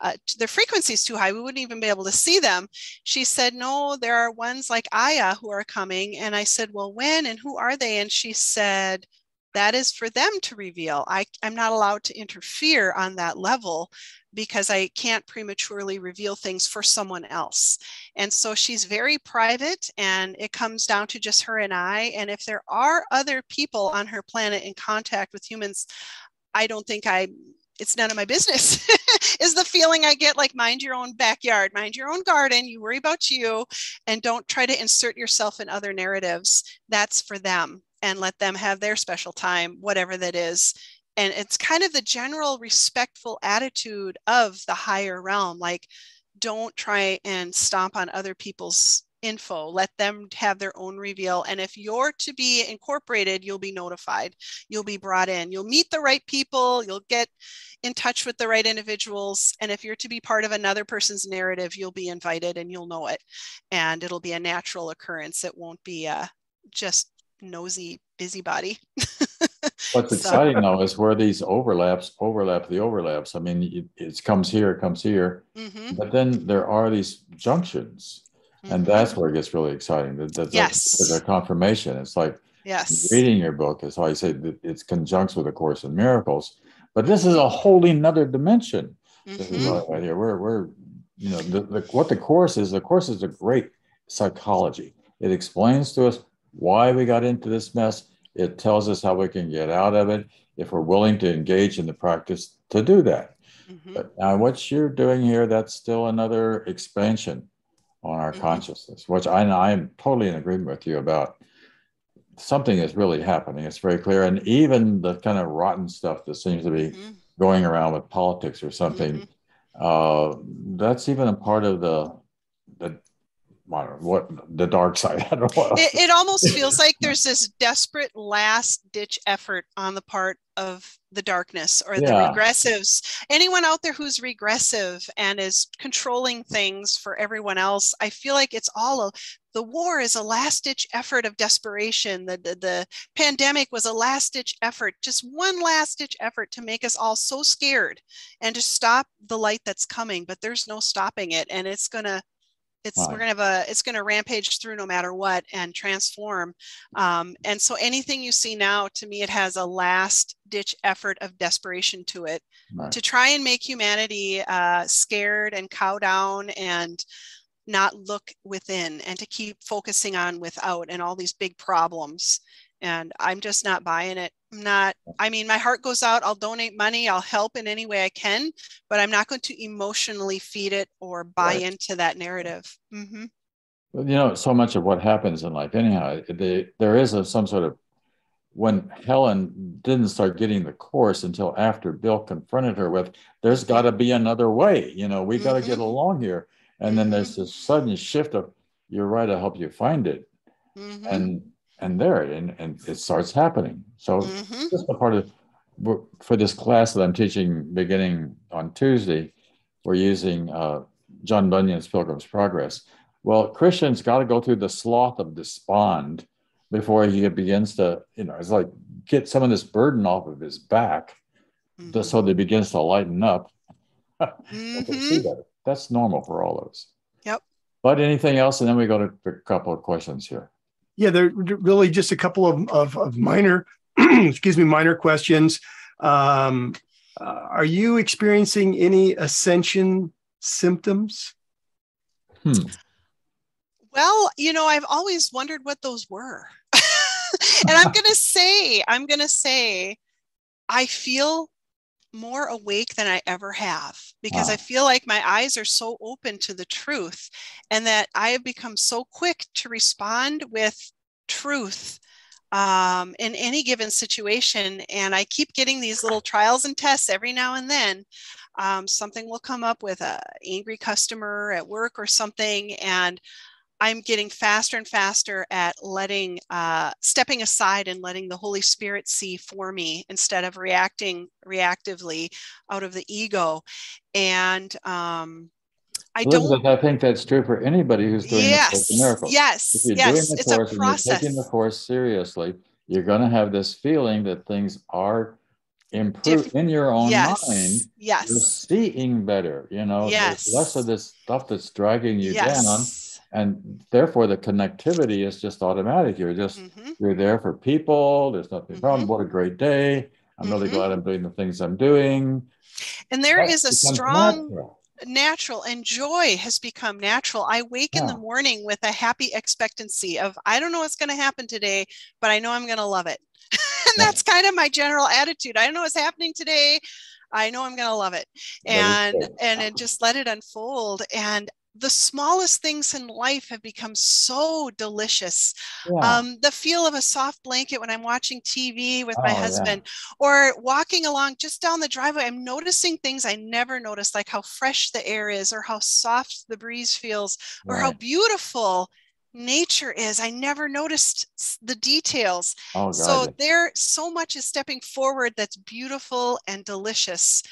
S2: uh, their frequency is too high. We wouldn't even be able to see them. She said, no, there are ones like Aya who are coming. And I said, well, when and who are they? And she said, that is for them to reveal. I, I'm not allowed to interfere on that level because I can't prematurely reveal things for someone else. And so she's very private and it comes down to just her and I. And if there are other people on her planet in contact with humans, I don't think I it's none of my business is the feeling i get like mind your own backyard mind your own garden you worry about you and don't try to insert yourself in other narratives. That's for them and let them have their special time whatever that is. And it's kind of the general respectful attitude of the higher realm like don't try and stomp on other people's info let them have their own reveal and if you're to be incorporated you'll be notified you'll be brought in you'll meet the right people you'll get in touch with the right individuals and if you're to be part of another person's narrative you'll be invited and you'll know it and it'll be a natural occurrence it won't be uh, just nosy busybody
S1: What's so. exciting though is where these overlaps overlap the overlaps. I mean, it, it comes here, it comes here, mm-hmm. but then there are these junctions Mm-hmm. And that's where it gets really exciting. The, the,
S2: yes.
S1: The, the confirmation. It's like
S2: yes.
S1: reading your book is how I say it's conjuncts with A Course in Miracles. But this is a wholly another dimension. Mm-hmm. This is mm-hmm. right here. We're, we're you know, the, the, what the course is, the course is a great psychology. It explains to us why we got into this mess. It tells us how we can get out of it if we're willing to engage in the practice to do that. Mm-hmm. But now, what you're doing here, that's still another expansion on our mm-hmm. consciousness, which I, I am totally in agreement with you about. Something is really happening. It's very clear. And even the kind of rotten stuff that seems to be mm-hmm. going around with politics or something, mm-hmm. uh, that's even a part of the, the modern, what the dark side. I don't know.
S2: It, it almost feels like there's this desperate last ditch effort on the part of the darkness or the regressives. Anyone out there who's regressive and is controlling things for everyone else, I feel like it's all a, the war is a last ditch effort of desperation. The, the, the pandemic was a last ditch effort, just one last ditch effort to make us all so scared and to stop the light that's coming, but there's no stopping it. And it's going to it's we're gonna have a it's gonna rampage through no matter what and transform. Um, and so anything you see now, to me, it has a last ditch effort of desperation to it right. to try and make humanity uh, scared and cow down and not look within and to keep focusing on without and all these big problems and i'm just not buying it i'm not i mean my heart goes out i'll donate money i'll help in any way i can but i'm not going to emotionally feed it or buy right. into that narrative mm-hmm.
S1: well, you know so much of what happens in life anyhow they, there is a, some sort of when helen didn't start getting the course until after bill confronted her with there's mm-hmm. got to be another way you know we got to mm-hmm. get along here and mm-hmm. then there's mm-hmm. this sudden shift of you're right i'll help you find it mm-hmm. and and there and, and it starts happening. So mm-hmm. just a part of for this class that I'm teaching beginning on Tuesday, we're using uh, John Bunyan's Pilgrim's Progress. Well, Christians got to go through the slough of despond before he begins to, you know, it's like get some of this burden off of his back, mm-hmm. just so that he begins to lighten up. mm-hmm. That's normal for all of us.
S2: Yep.
S1: But anything else, and then we go to a couple of questions here.
S3: Yeah, they're really just a couple of, of, of minor, excuse me, minor questions. Um, uh, are you experiencing any ascension symptoms?
S2: Hmm. Well, you know, I've always wondered what those were. and I'm going to say, I'm going to say, I feel more awake than I ever have because wow. I feel like my eyes are so open to the truth and that I have become so quick to respond with truth um, in any given situation. And I keep getting these little trials and tests every now and then. Um, something will come up with a angry customer at work or something and I'm getting faster and faster at letting, uh, stepping aside and letting the Holy Spirit see for me instead of reacting reactively out of the ego. And um, I
S1: Elizabeth, don't. I think that's true for anybody who's doing
S2: yes,
S1: the miracle.
S2: Yes,
S1: if you're
S2: yes,
S1: doing the
S2: it's
S1: course
S2: a process.
S1: And you're taking the course seriously, you're going to have this feeling that things are improve in your own
S2: yes.
S1: mind.
S2: Yes,
S1: you're seeing better. You know,
S2: yes.
S1: less of this stuff that's dragging you yes. down and therefore the connectivity is just automatic you're just mm-hmm. you're there for people there's nothing mm-hmm. wrong what a great day i'm mm-hmm. really glad i'm doing the things i'm doing
S2: and there that is a strong natural. natural. and joy has become natural i wake yeah. in the morning with a happy expectancy of i don't know what's going to happen today but i know i'm going to love it and that's kind of my general attitude i don't know what's happening today I know I'm going to love it. And and it just let it unfold and the smallest things in life have become so delicious. Yeah. Um, the feel of a soft blanket when I'm watching TV with my oh, husband, yeah. or walking along just down the driveway, I'm noticing things I never noticed, like how fresh the air is, or how soft the breeze feels, or how beautiful nature is. I never noticed the details. Oh, so there, so much is stepping forward that's beautiful and delicious,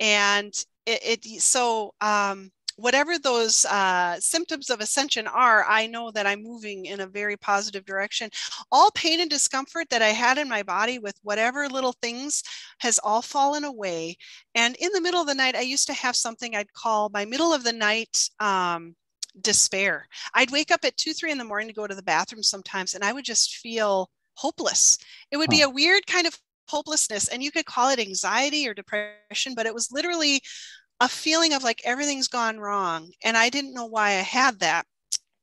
S2: and it. it so um, whatever those uh, symptoms of ascension are, I know that I'm moving in a very positive direction. All pain and discomfort that I had in my body with whatever little things has all fallen away. And in the middle of the night, I used to have something I'd call my middle of the night. Um, despair. I'd wake up at two, three in the morning to go to the bathroom sometimes, and I would just feel hopeless. It would be a weird kind of hopelessness, and you could call it anxiety or depression, but it was literally a feeling of like everything's gone wrong. And I didn't know why I had that.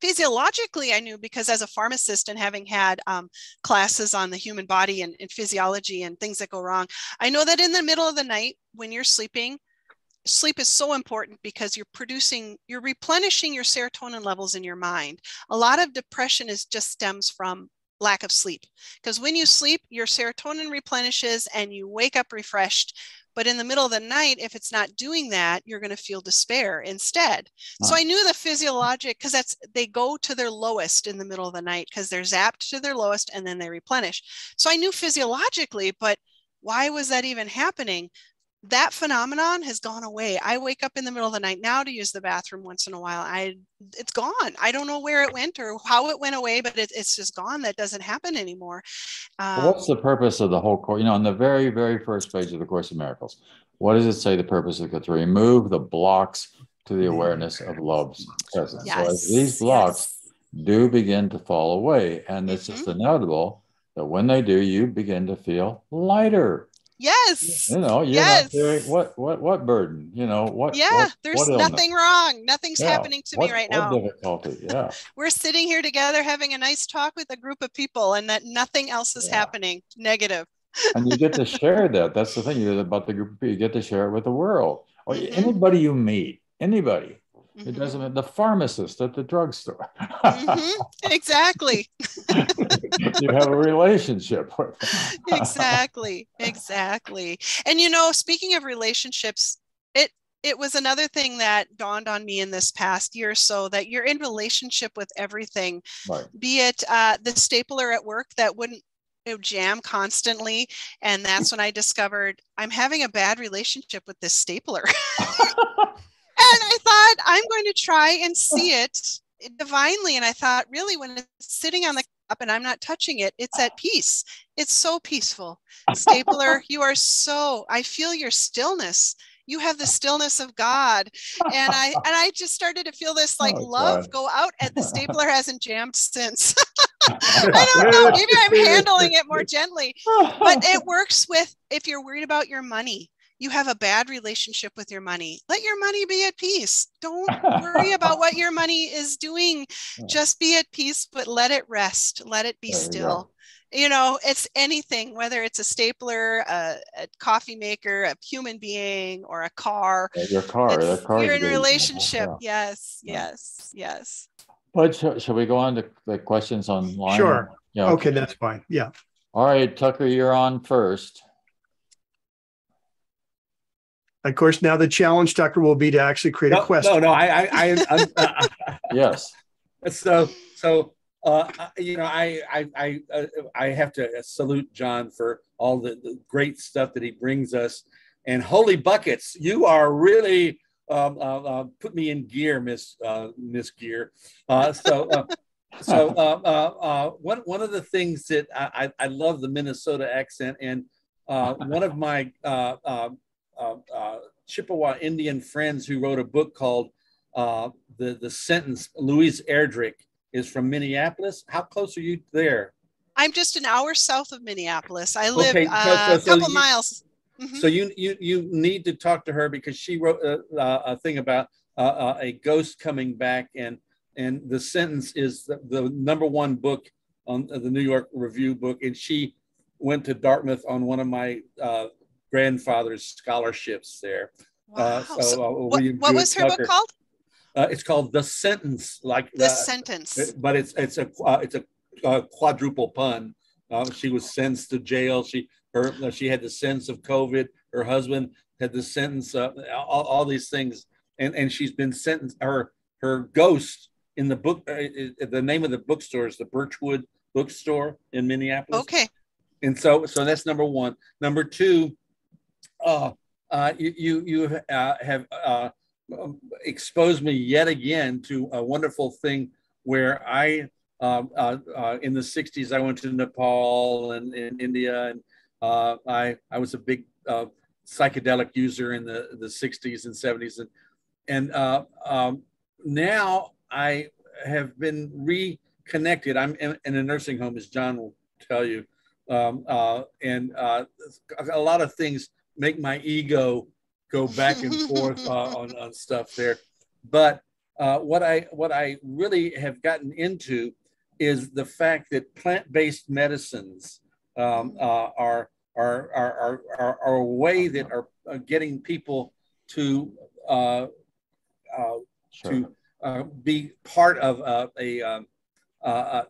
S2: Physiologically, I knew because as a pharmacist and having had um, classes on the human body and, and physiology and things that go wrong, I know that in the middle of the night when you're sleeping, sleep is so important because you're producing you're replenishing your serotonin levels in your mind a lot of depression is just stems from lack of sleep because when you sleep your serotonin replenishes and you wake up refreshed but in the middle of the night, if it's not doing that, you're going to feel despair instead. Huh. So I knew the physiologic because that's they go to their lowest in the middle of the night because they're zapped to their lowest and then they replenish. So I knew physiologically, but why was that even happening? That phenomenon has gone away. I wake up in the middle of the night now to use the bathroom once in a while. I it's gone. I don't know where it went or how it went away, but it, it's just gone. That doesn't happen anymore.
S1: Um, what's the purpose of the whole course? You know, on the very very first page of the Course of Miracles, what does it say? The purpose is to remove the blocks to the awareness of love's presence. Yes. So as these blocks yes. do begin to fall away, and it's mm-hmm. just inevitable that when they do, you begin to feel lighter
S2: Yes.
S1: You know, you're yes. not doing what what what burden, you know, what
S2: Yeah,
S1: what,
S2: there's what nothing wrong. Nothing's yeah. happening to
S1: what,
S2: me right now.
S1: difficulty. Yeah.
S2: We're sitting here together having a nice talk with a group of people and that nothing else is yeah. happening negative.
S1: and you get to share that. That's the thing about the group. You get to share it with the world. Or mm-hmm. anybody you meet, anybody. Mm-hmm. It doesn't the pharmacist at the drugstore.
S2: mm-hmm. Exactly.
S1: you have a relationship
S2: exactly. Exactly. And you know, speaking of relationships, it it was another thing that dawned on me in this past year or so that you're in relationship with everything. Right. Be it uh, the stapler at work that wouldn't jam constantly and that's when i discovered i'm having a bad relationship with this stapler I thought, I'm going to try and see it divinely. And I thought, really, when it's sitting on the cup and I'm not touching it, it's at peace. It's so peaceful. Stapler, you are so, I feel your stillness. You have the stillness of God. And I and I just started to feel this like oh, love God. go out and the stapler hasn't jammed since. I don't know. Maybe I'm handling it more gently. But it works with if you're worried about your money you have a bad relationship with your money. Let your money be at peace. Don't worry about what your money is doing. Just be at peace, but let it rest. Let it be there still. You, you, know, it's anything, whether it's a stapler, a, a, coffee maker, a human being, or a car.
S1: Yeah, your car. Your car
S2: you're in relationship. Yeah. Yes, yes, yes.
S1: But sh- shall we go on to the questions online?
S3: Sure. Yeah. Okay, that's fine. Yeah.
S1: All right, Tucker, you're on first.
S3: Of course, now the challenge, Tucker, will be to actually create
S4: no,
S3: a question.
S4: No, no, I, I, I
S1: uh, yes.
S4: So, so uh, you know, I, I, I, uh, I have to salute Jon for all the, the, great stuff that he brings us. And holy buckets, you are really um, uh, uh put me in gear, Miss uh, Miss Gear. Uh, so. so uh uh one one of the things that I, I love the Minnesota accent, and uh, one of my uh, uh, Chippewa Indian friends who wrote a book called uh, the the sentence. Louise Erdrich is from Minneapolis. How close are you there?
S2: I'm just an hour south of Minneapolis. I live okay, uh, so, so a couple
S4: you,
S2: miles.
S4: Mm-hmm. So you you you need to talk to her because she wrote a, a thing about uh, a ghost coming back and and the sentence is the, the, number one book on the New York Review book and she went to Dartmouth on one of my uh, grandfather's scholarships there.
S2: Uh, wow. Uh, so, so uh, what, what was her Tucker, book called?
S4: Uh, it's called The Sentence, like
S2: the uh, sentence.
S4: But it's it's a uh, it's a, quadruple pun. she was sentenced to jail. She her she had the sense of COVID. Her husband had the sentence. all, all these things, and and she's been sentenced. Her her ghost in the book. the name of the bookstore is the Birchwood Bookstore in Minneapolis.
S2: Okay.
S4: And so so that's number one. Number two uh, uh, you you, uh, have uh, exposed me yet again to a wonderful thing where I um, uh, uh, in the '60s I went to Nepal and in India and I I was a big psychedelic user in the the '60s and '70s and and um, now I have been reconnected. I'm in, in, a nursing home, as Jon will tell you, um, uh, and uh, a lot of things make my ego go back and forth uh, on, on stuff there. But uh, what I what I really have gotten into is the fact that plant-based medicines um, uh, are, are, are, are, are, a way that are getting people to uh, uh, sure. to uh, be part of a um,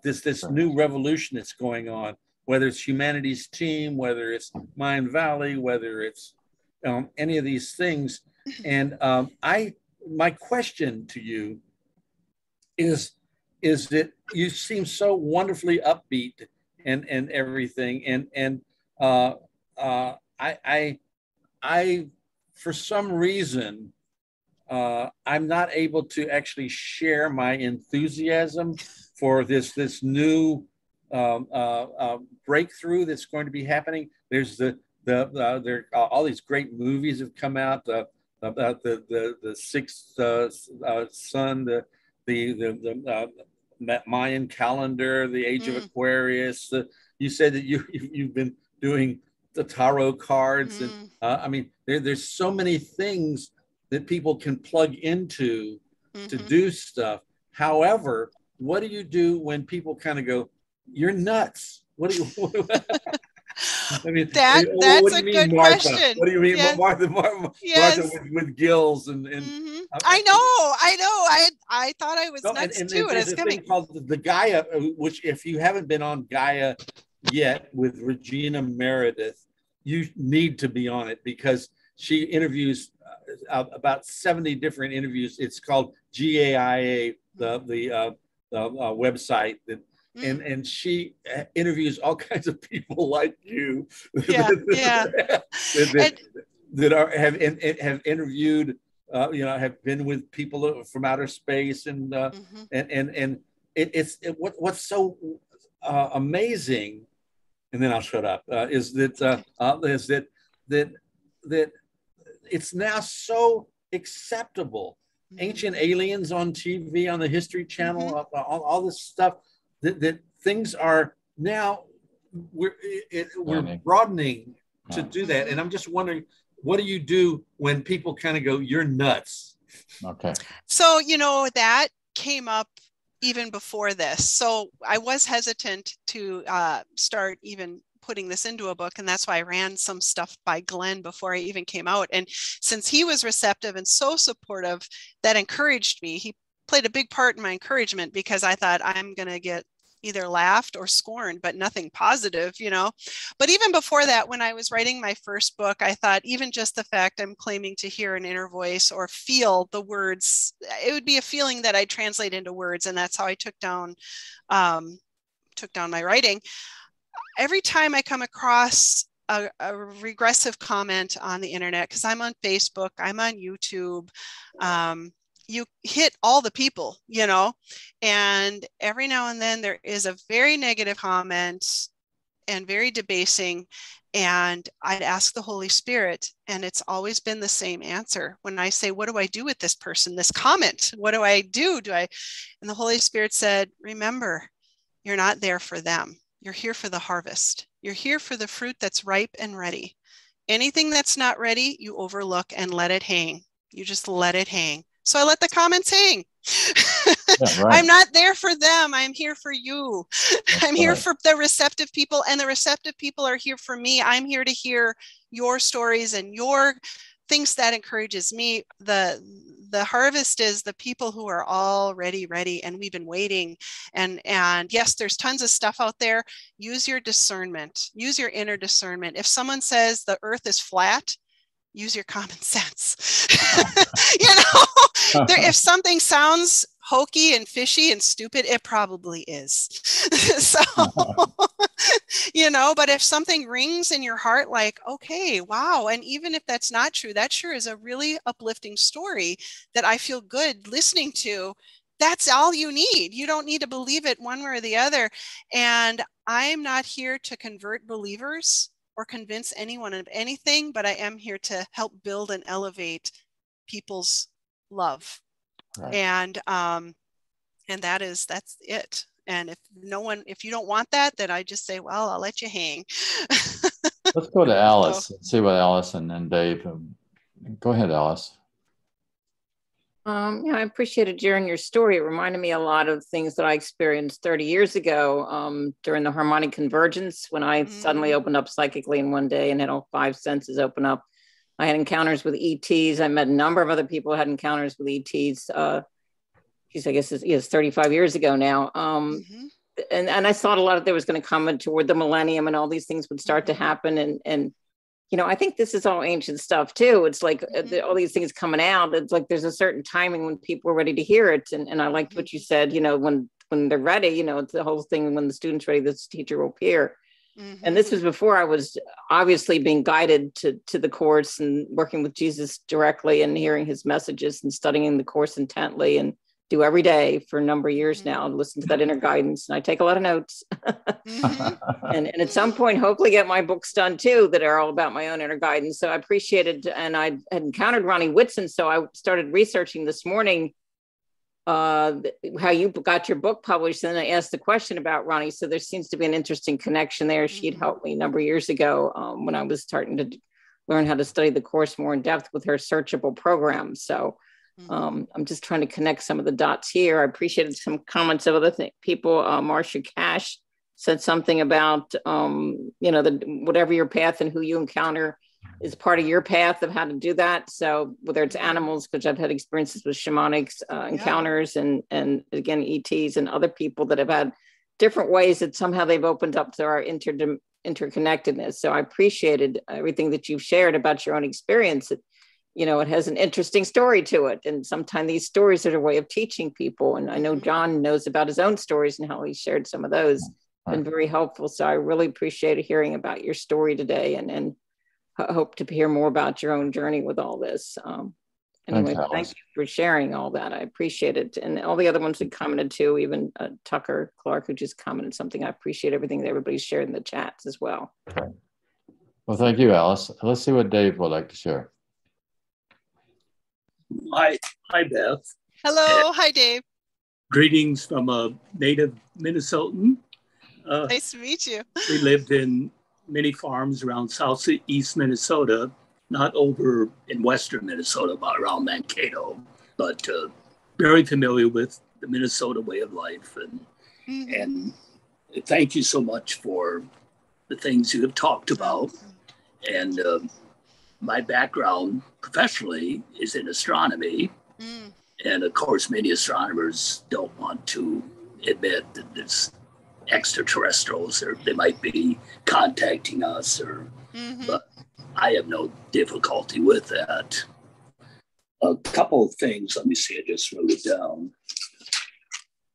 S4: this this sure. new revolution that's going on whether it's Humanity's Team, whether it's Mindvalley, whether it's um, any of these things. And um, I, my question to you is, is that you seem so wonderfully upbeat and and everything, and and uh, uh, I I I for some reason uh, I'm not able to actually share my enthusiasm for this this new um, uh, uh, breakthrough that's going to be happening. There's the the uh, there uh, all these great movies have come out uh, about the the the sixth uh, sun, the the the, the Mayan calendar, the Age mm. of Aquarius. you said that you you've been doing the tarot cards, mm. and I mean there, there's so many things that people can plug into mm-hmm. to do stuff. However, what do you do when people kind of go, you're nuts. What do you?
S2: I mean, that that's a good
S4: Martha?
S2: question.
S4: What do you mean, yes. Martha? Martha, yes. Martha with, with, gills and, and
S2: mm-hmm. I know, I know. I I thought I was no, nuts and, and too. And it's coming.
S4: called the Gaia, which if you haven't been on Gaia yet with Regina Meredith, you need to be on it because she interviews uh, about 70 different interviews. It's called GAIA, the the, uh, the uh, website that Mm. and and she uh, interviews all kinds of people like you
S2: yeah, yeah.
S4: that, that, that, are have have interviewed uh, you know have been with people from outer space and uh, mm-hmm. and and and it, it's it, what what's so uh, amazing and then I'll shut up uh, is that uh, uh, is that that that it's now so acceptable mm-hmm. ancient aliens on TV on the History Channel mm-hmm. all, all this stuff that, that things are now we're it, we're broadening. to do that. And i'm just wondering what do you do when people kind of go you're nuts.
S1: Okay.
S2: So you know that came up even before this. So i was hesitant to uh, start even putting this into a book and that's why i ran some stuff by glenn before i even came out. And since he was receptive and so supportive that encouraged me. He played a big part in my encouragement because I thought I'm going to get either laughed or scorned, but nothing positive, you know. But even before that, when I was writing my first book, I thought even just the fact I'm claiming to hear an inner voice or feel the words, it would be a feeling that I translate into words, and that's how I took down um, took down my writing. Every time I come across a, a, regressive comment on the internet because I'm on Facebook, I'm on YouTube, um, you hit all the people, you know, and every now and then there is a very negative comment and very debasing. And I'd ask the Holy Spirit, and it's always been the same answer. When I say, What do I do with this person, this comment? What do I do? Do I? And the Holy Spirit said, Remember, you're not there for them. You're here for the harvest. You're here for the fruit that's ripe and ready. Anything that's not ready, you overlook and let it hang. You just let it hang. So I let the comments hang. yeah, right. I'm not there for them. I'm here for you. That's I'm here for the receptive people, and the receptive people are here for me. I'm here to hear your stories and your things that encourages me. The the harvest is the people who are already ready and we've been waiting and and yes there's tons of stuff out there use your discernment use your inner discernment if someone says the earth is flat use your common sense. you know, there, if something sounds hokey and fishy and stupid, it probably is. so, you know, but if something rings in your heart, like, okay, wow. And even if that's not true, that sure is a really uplifting story that I feel good listening to. That's all you need. You don't need to believe it one way or the other. And I'm not here to convert believers or convince anyone of anything, but I am here to help build and elevate people's love. Right. And um, and that is that's it. And if no one, if you don't want that, then I just say, well, I'll let you hang.
S1: Let's go to Alice so, and see what Alice and then Dave. Um, go ahead, Alice.
S5: Um, yeah, I appreciated hearing your story. It reminded me a lot of things that I experienced 30 years ago um, during the harmonic convergence when I mm. suddenly opened up psychically in one day and had all five senses open up. I had encounters with ETs. I met a number of other people who had encounters with ETs. Uh, geez, I guess it's, it's 35 years ago now. Um, mm-hmm. and, and I thought a lot of there was going to come toward the millennium and all these things would start mm-hmm. to happen. And, and you know, I think this is all ancient stuff too. It's like uh, mm-hmm. all these things coming out. It's like there's a certain timing when people are ready to hear it. And, and I liked mm-hmm. what you said, you know, when when they're ready, you know, it's the whole thing when the student's ready, this teacher will appear. Mm-hmm. And this was before I was obviously being guided to, to the course and working with Jesus directly and hearing his messages and studying the course intently and do every day for a number of years mm-hmm. now and listen to that inner guidance. And I take a lot of notes. mm-hmm. and, and at some point, hopefully get my books done too that are all about my own inner guidance. So I appreciated, and I had encountered Ronnie Whitson. So I started researching this morning uh, how you got your book published. And I asked the question about Ronnie. So there seems to be an interesting connection there. She'd mm-hmm. helped me a number of years ago um, when I was starting to learn how to study the course more in depth with her searchable program. So Mm-hmm. Um, I'm just trying to connect some of the dots here. I appreciated some comments of other th- people. Uh, Marcia Cash said something about, um, you know, the whatever your path and who you encounter is part of your path of how to do that. So whether it's animals, because I've had experiences with shamanic uh, encounters, yeah. and and again ETs and other people that have had different ways that somehow they've opened up to our inter interconnectedness. So I appreciated everything that you've shared about your own experience. It, you know, it has an interesting story to it. And sometimes these stories are a way of teaching people. And I know mm-hmm. Jon knows about his own stories and how he shared some of those. Been very helpful. So I really appreciate hearing about your story today and, and hope to hear more about your own journey with all this. Um, anyway, Thanks, thank you for sharing all that. I appreciate it. And all the other ones that commented too, even uh, Tucker Clark, who just commented something. I appreciate everything that everybody's shared in the chats as well.
S1: Okay. Well, thank you, Alice. Let's see what Dave would like to share.
S6: Hi, hi, Beth.
S2: Hello, hi, Dave.
S6: Greetings from a native Minnesotan.
S2: Uh, nice to meet you.
S6: we lived in many farms around southeast Minnesota, not over in western Minnesota, but around Mankato, but uh, very familiar with the Minnesota way of life. And, mm-hmm. and thank you so much for the things you have talked about. And uh, my background professionally is in astronomy. Mm. And of course, many astronomers don't want to admit that there's extraterrestrials or they might be contacting us or mm-hmm. but I have no difficulty with that. A couple of things, let me see, I just wrote it down.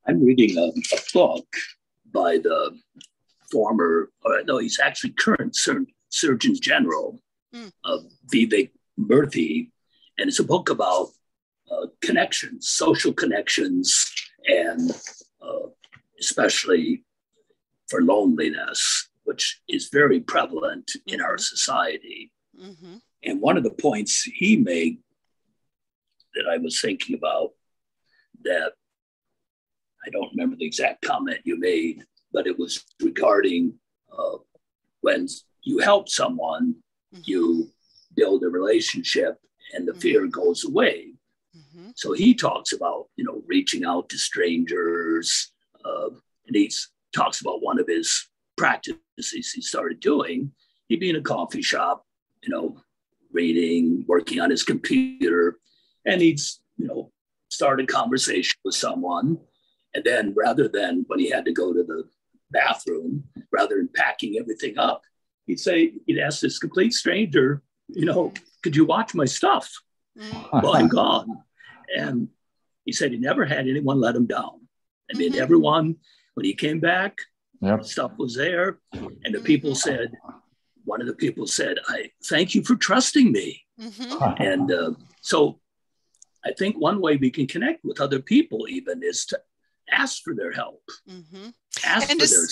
S6: I'm reading a, a book by the former, or no, he's actually current Sur- Surgeon General mm. of Vivek Murthy, and it's a book about uh, connections, social connections, and uh, especially for loneliness, which is very prevalent in our mm-hmm. society. Mm-hmm. And one of the points he made that I was thinking about that I don't remember the exact comment you made, but it was regarding uh, when you help someone mm-hmm. you build a relationship and the mm-hmm. fear goes away. Mm-hmm. So he talks about, you know, reaching out to strangers. Uh, and he talks about one of his practices he started doing. He'd be in a coffee shop, you know, reading, working on his computer, and he'd, you know, start a conversation with someone. And then rather than when he had to go to the bathroom, rather than packing everything up, he'd say, he'd ask this complete stranger, you know, could you watch my stuff while I'm gone? And he said he never had anyone let him down. I mean, mm-hmm. everyone, when he came back, yep. stuff was there. And the people said, one of the people said, I thank you for trusting me. Mm-hmm. And uh, so I think one way we can connect with other people, even, is to ask for their help, mm-hmm. ask
S2: and
S6: for their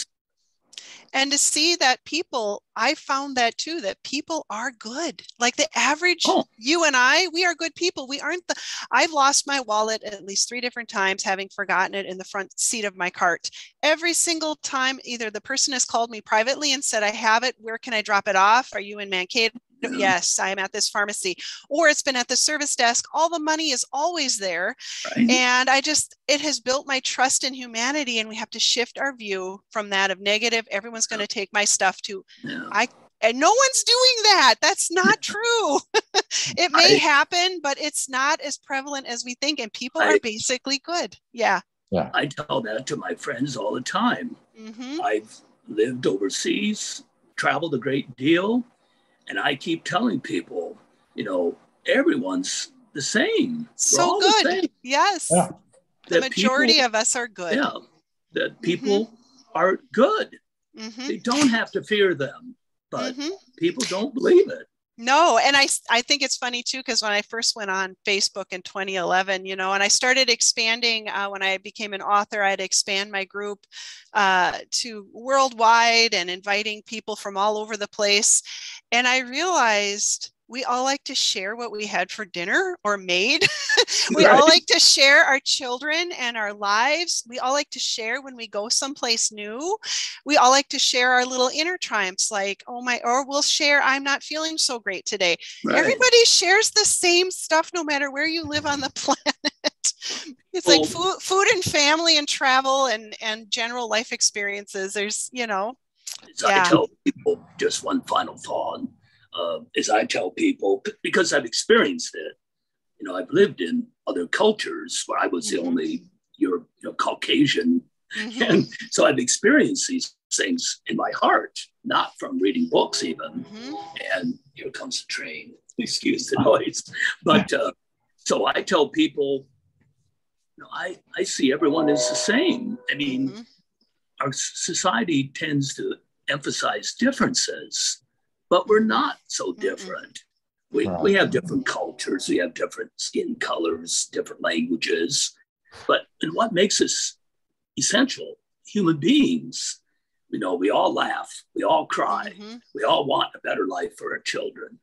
S2: and to see that people i found that too that people are good like the average oh. you and i we are good people we aren't the i've lost my wallet at least three different times having forgotten it in the front seat of my cart every single time either the person has called me privately and said i have it where can i drop it off are you in mankato yes i am at this pharmacy or it's been at the service desk all the money is always there right. and i just it has built my trust in humanity and we have to shift our view from that of negative everyone's going to take my stuff to yeah. I and no one's doing that that's not true it may happen but it's not as prevalent as we think and people I, are basically good yeah
S6: yeah i tell that to my friends all the time mm-hmm. i've lived overseas traveled a great deal and I keep telling people, you know, everyone's the same.
S2: So good. Yes. Yeah. The majority people, of us are good.
S6: Yeah. That mm-hmm. people mm-hmm. are good. Mm-hmm. They don't have to fear them, but mm-hmm. people don't believe it.
S2: No, and I I think it's funny too because when I first went on Facebook in 2011, you know, and I started expanding uh, when I became an author, I had to expand my group uh, to worldwide and inviting people from all over the place, and I realized we all like to share what we had for dinner or made. we right. all like to share our children and our lives. We all like to share when we go someplace new. We all like to share our little inner triumphs, like, oh my, or we'll share, I'm not feeling so great today. Right. Everybody shares the same stuff no matter where you live on the planet. it's well, like food, food and family and travel and, and general life experiences. There's, you know.
S6: yeah. I tell people just one final thought uh, as I tell people, because I've experienced it. You know, I've lived in other cultures where I was mm-hmm. the only Europe, you know, Caucasian, mm-hmm. and so I've experienced these things in my heart, not from reading books even. Mm-hmm. And here comes the train. Excuse the noise, but uh, so I tell people, you know, I I see everyone as the same. I mean, mm-hmm. our society tends to emphasize differences but we're not so different. We, right. we have different cultures, we have different skin colors, different languages. But and what makes us essential human beings? You know, we all laugh, we all cry, mm-hmm. we all want a better life for our children.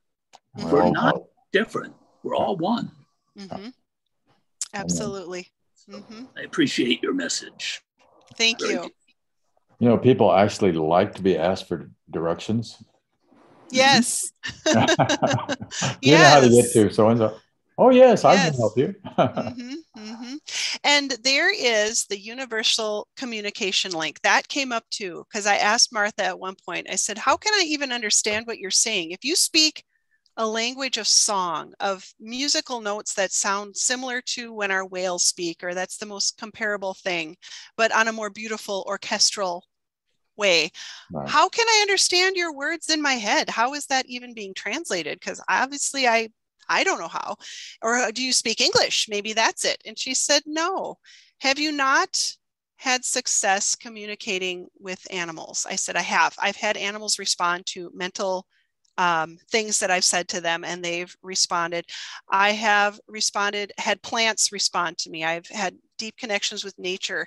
S6: Mm-hmm. We're not different, we're all one.
S2: Mm-hmm. Absolutely.
S6: Mm-hmm. I appreciate your message.
S2: Thank Very you. Good.
S1: You know, people actually like to be asked for directions.
S2: Yes.
S1: you yes. know how to get to so. Oh yes, I can help you.
S2: mm-hmm, mm-hmm. And there is the universal communication link that came up too because I asked Martha at one point. I said, "How can I even understand what you're saying if you speak?" a language of song, of musical notes that sound similar to when our whales speak, or that's the most comparable thing, but on a more beautiful orchestral way. Right. How can I understand your words in my head? How is that even being translated? Because obviously I I don't know how. Or uh, do you speak English? Maybe that's it. And she said, No. Have you not had success communicating with animals? I said, I have. I've had animals respond to mental um, things that I've said to them and they've responded. I have responded, had plants respond to me. I've had deep connections with nature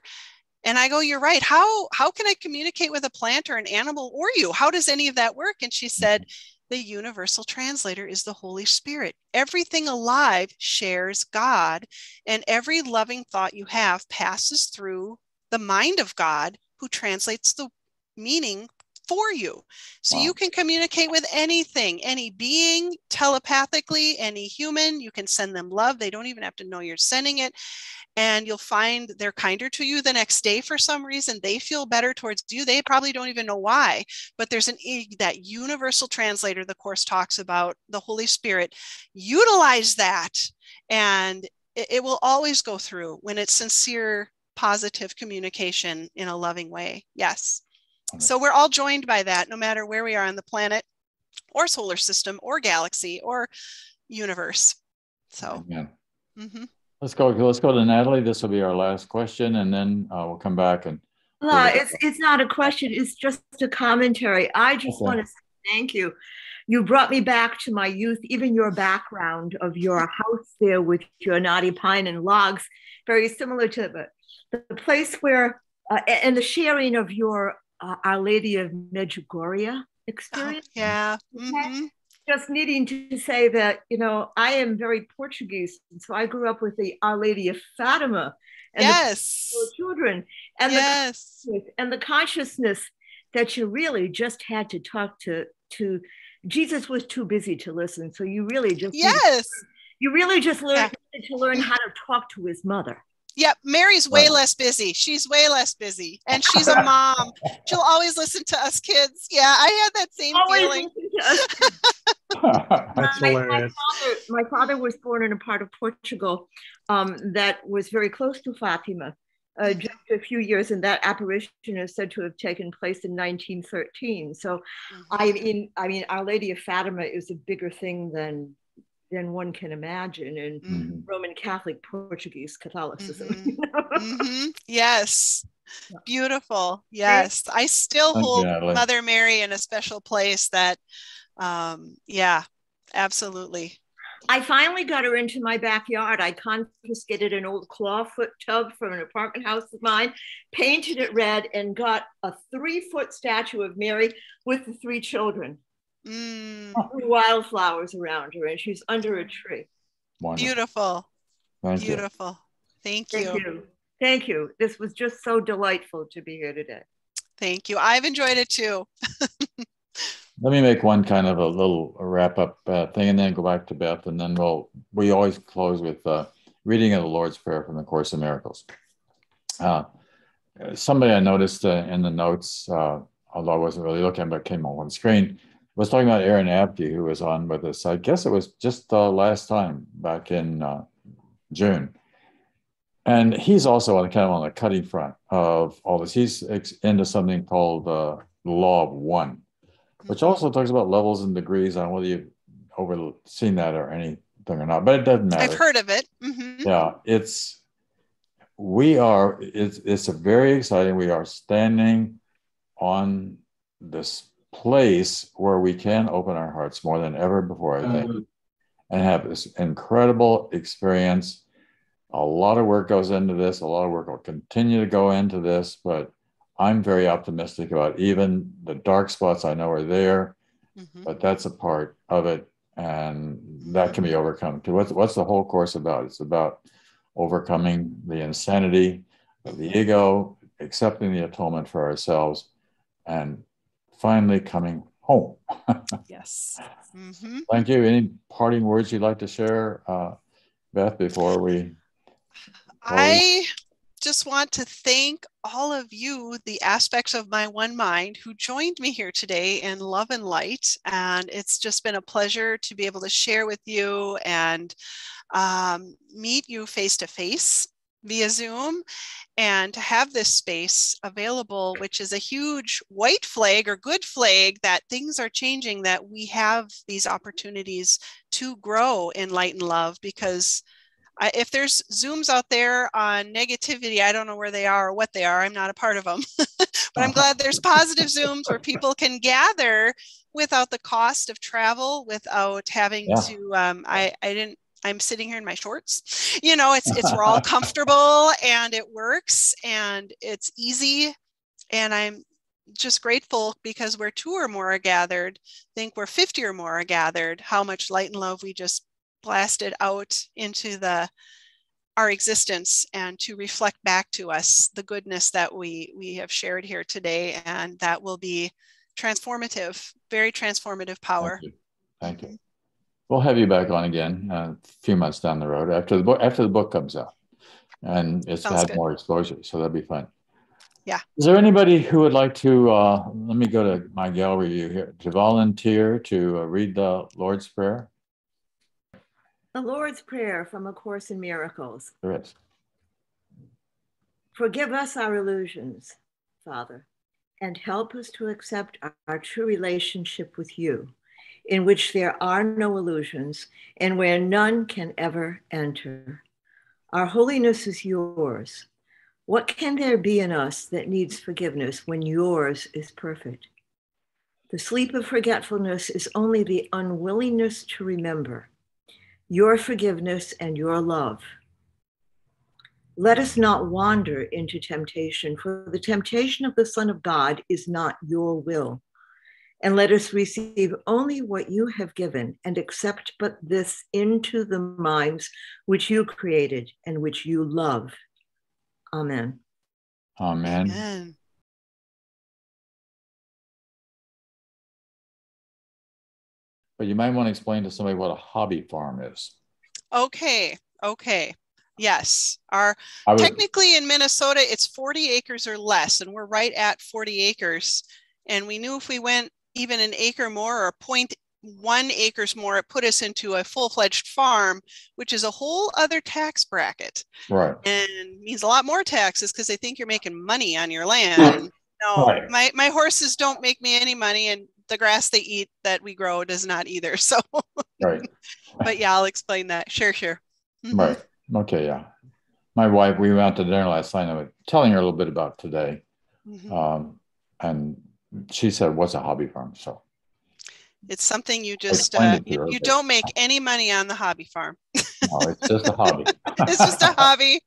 S2: and i go you're right. How how can i communicate with a plant or an animal or you? How does any of that work? And she said mm-hmm. the universal translator is the holy spirit. Everything alive shares god and every loving thought you have passes through the mind of god who translates the meaning for you. So
S1: Wow.
S2: you can communicate with anything, any being telepathically, any human. You can send them love. They don't even have to know you're sending it. And you'll find they're kinder to you the next day for some reason. They feel better towards you. They probably don't even know why. But there's an that universal translator the course talks about, the Holy Spirit. Utilize that, and it, it will always go through when it's sincere, positive communication in a loving way. Yes. So we're all joined by that, no matter where we are on the planet, or solar system, or galaxy, or universe. So,
S1: Yeah.
S2: mhm.
S1: Let's go. Let's go to Natalie. This will be our last question, and then uh, we'll come back and.
S7: Uh, it's it's not a question. It's just a commentary. I just
S1: Okay.
S7: want to say thank you. You brought me back to my youth. Even your background of your house there with your knotty pine and logs, very similar to the the place where uh, and the sharing of your uh, Our Lady of Medjugorje
S2: Oh,
S7: experience.
S2: yeah.
S7: Okay.
S2: mhm.
S7: Just needing to say that you know I am very Portuguese, and so I grew up with the Our Lady of Fatima and
S2: Yes.
S7: the children and the
S2: Yes.
S7: with- and the consciousness that you really just had to talk to to Jesus was too busy to listen so you really just
S2: Yes.
S7: you really just learned
S2: Yeah.
S7: to learn how to talk to his mother
S2: Yep. Mary's way
S1: Wow.
S2: less busy. She's way less busy. And she's a mom. She'll always listen to us kids. Yeah, I had that same
S7: always
S2: feeling.
S7: listen to us.
S3: That's
S7: my, my
S3: hilarious.
S7: father, my father was born in a part of Portugal um, that was very close to Fatima. Uh, just a few years, and that apparition is said to have taken place in 1913. So, I mean, I mean, Our Lady of Fatima is a bigger thing than than one can imagine in
S2: Mhm.
S7: Roman Catholic Portuguese Catholicism.
S2: Mhm.
S7: you know?
S2: Mhm. Yes.
S7: Yeah.
S2: Beautiful. Yes. I still hold
S1: Natalie.
S2: Mother Mary in a special place that, um, yeah, absolutely.
S7: I finally got her into my backyard. I confiscated an old clawfoot tub from an apartment house of mine, painted it red, and got a three foot statue of Mary with the three children,
S2: Mm,
S7: wildflowers around her, and she's under a tree.
S1: Wonderful.
S2: beautiful.
S1: Thank you.
S2: Beautiful. Thank you.
S7: Thank you. Thank you. This was just so delightful to be here today.
S2: Thank you. I've enjoyed it too.
S1: Let me make one kind of a little wrap up uh, thing and then go back to Beth. And then we'll, we always close with uh, reading of the Lord's Prayer from the Course in Miracles. Uh, somebody I noticed uh, in the notes, uh, although I wasn't really looking, but came on the screen, was talking about Aaron Abke, who was on with us. I guess it was just uh, last time back in uh, June. And he's also on kind of on the cutting front of all this. He's ex- into something called uh, the law of one which also talks about levels and degrees. I don't know whether you've over seen that or anything or not, but it doesn't matter.
S2: I've heard of it. Mhm.
S1: Yeah, it's we are. It's it's a very exciting. We are standing on this place where we can open our hearts more than ever before. I think, and have this incredible experience. A lot of work goes into this. A lot of work will continue to go into this, but I'm very optimistic about even the dark spots I know are there,
S2: Mhm.
S1: but that's a part of it, and that can be overcome. too. What's what's the whole course about? It's about overcoming the insanity of the ego, accepting the atonement for ourselves, and finally coming home.
S2: Yes. Mhm.
S1: Thank you. Any parting words you'd like to share, uh, Beth, before we?
S2: I just want to thank all of you, the aspects of my one mind, who joined me here today in love and light. And it's just been a pleasure to be able to share with you and um, meet you face to face via Zoom and to have this space available, which is a huge white flag or good flag that things are changing, that we have these opportunities to grow in light and love because I, if there's zooms out there on negativity i don't know where they are or what they are. I'm not a part of them but i'm glad there's positive zooms where people can gather without the cost of travel without having
S1: Yeah.
S2: to um, I, I didn't i'm sitting here in my shorts you know it's it's we're all comfortable and it works and it's easy and i'm just grateful because where two or more are gathered I think where 50 or more are gathered how much light and love we just blasted out into the our existence and to reflect back to us the goodness that we we have shared here today and that will be transformative, very transformative power.
S1: Thank you. Thank you. We'll have you back on again uh, a few months down the road after the book after the book comes out, and it's
S2: Sounds
S1: had
S2: good.
S1: more exposure, so that'd be fun.
S2: Yeah.
S1: Is there anybody who would like to? Uh, let me go to my gallery view here to volunteer to uh, read the Lord's Prayer.
S7: The Lord's Prayer from A Course in Miracles.
S1: There is.
S7: Forgive us our illusions, Father, and help us to accept our, our true relationship with you, in which there are no illusions and where none can ever enter. Our holiness is yours. What can there be in us that needs forgiveness when yours is perfect? The sleep of forgetfulness is only the unwillingness to remember your forgiveness and your love. Let us not wander into temptation, for the temptation of the Son of God is not your will. And let us receive only what you have given and accept but this into the minds which you created and which you love. Amen.
S1: Amen.
S2: Amen.
S1: But you might want to explain to somebody what a hobby farm is.
S2: Okay. Okay. Yes. Our
S1: I would,
S2: technically in Minnesota, it's 40 acres or less, and we're right at 40 acres. And we knew if we went even an acre more or 0.1 acres more, it put us into a full-fledged farm, which is a whole other tax bracket
S1: right.
S2: and means a lot more taxes because they think you're making money on your land. No,
S1: Right.
S2: my, my horses don't make me any money, and the grass they eat that we grow does not either. So,
S1: Right.
S2: but yeah, I'll explain that. Sure, sure. Mhm.
S1: Right. Okay. Yeah. My wife, we went out to dinner last night. I was telling her a little bit about today,
S2: Mhm.
S1: um, and she said, "What's a hobby farm?" So
S2: It's something you just uh, you, you don't make any money on the hobby farm.
S1: no, it's just a hobby.
S2: it's just a hobby.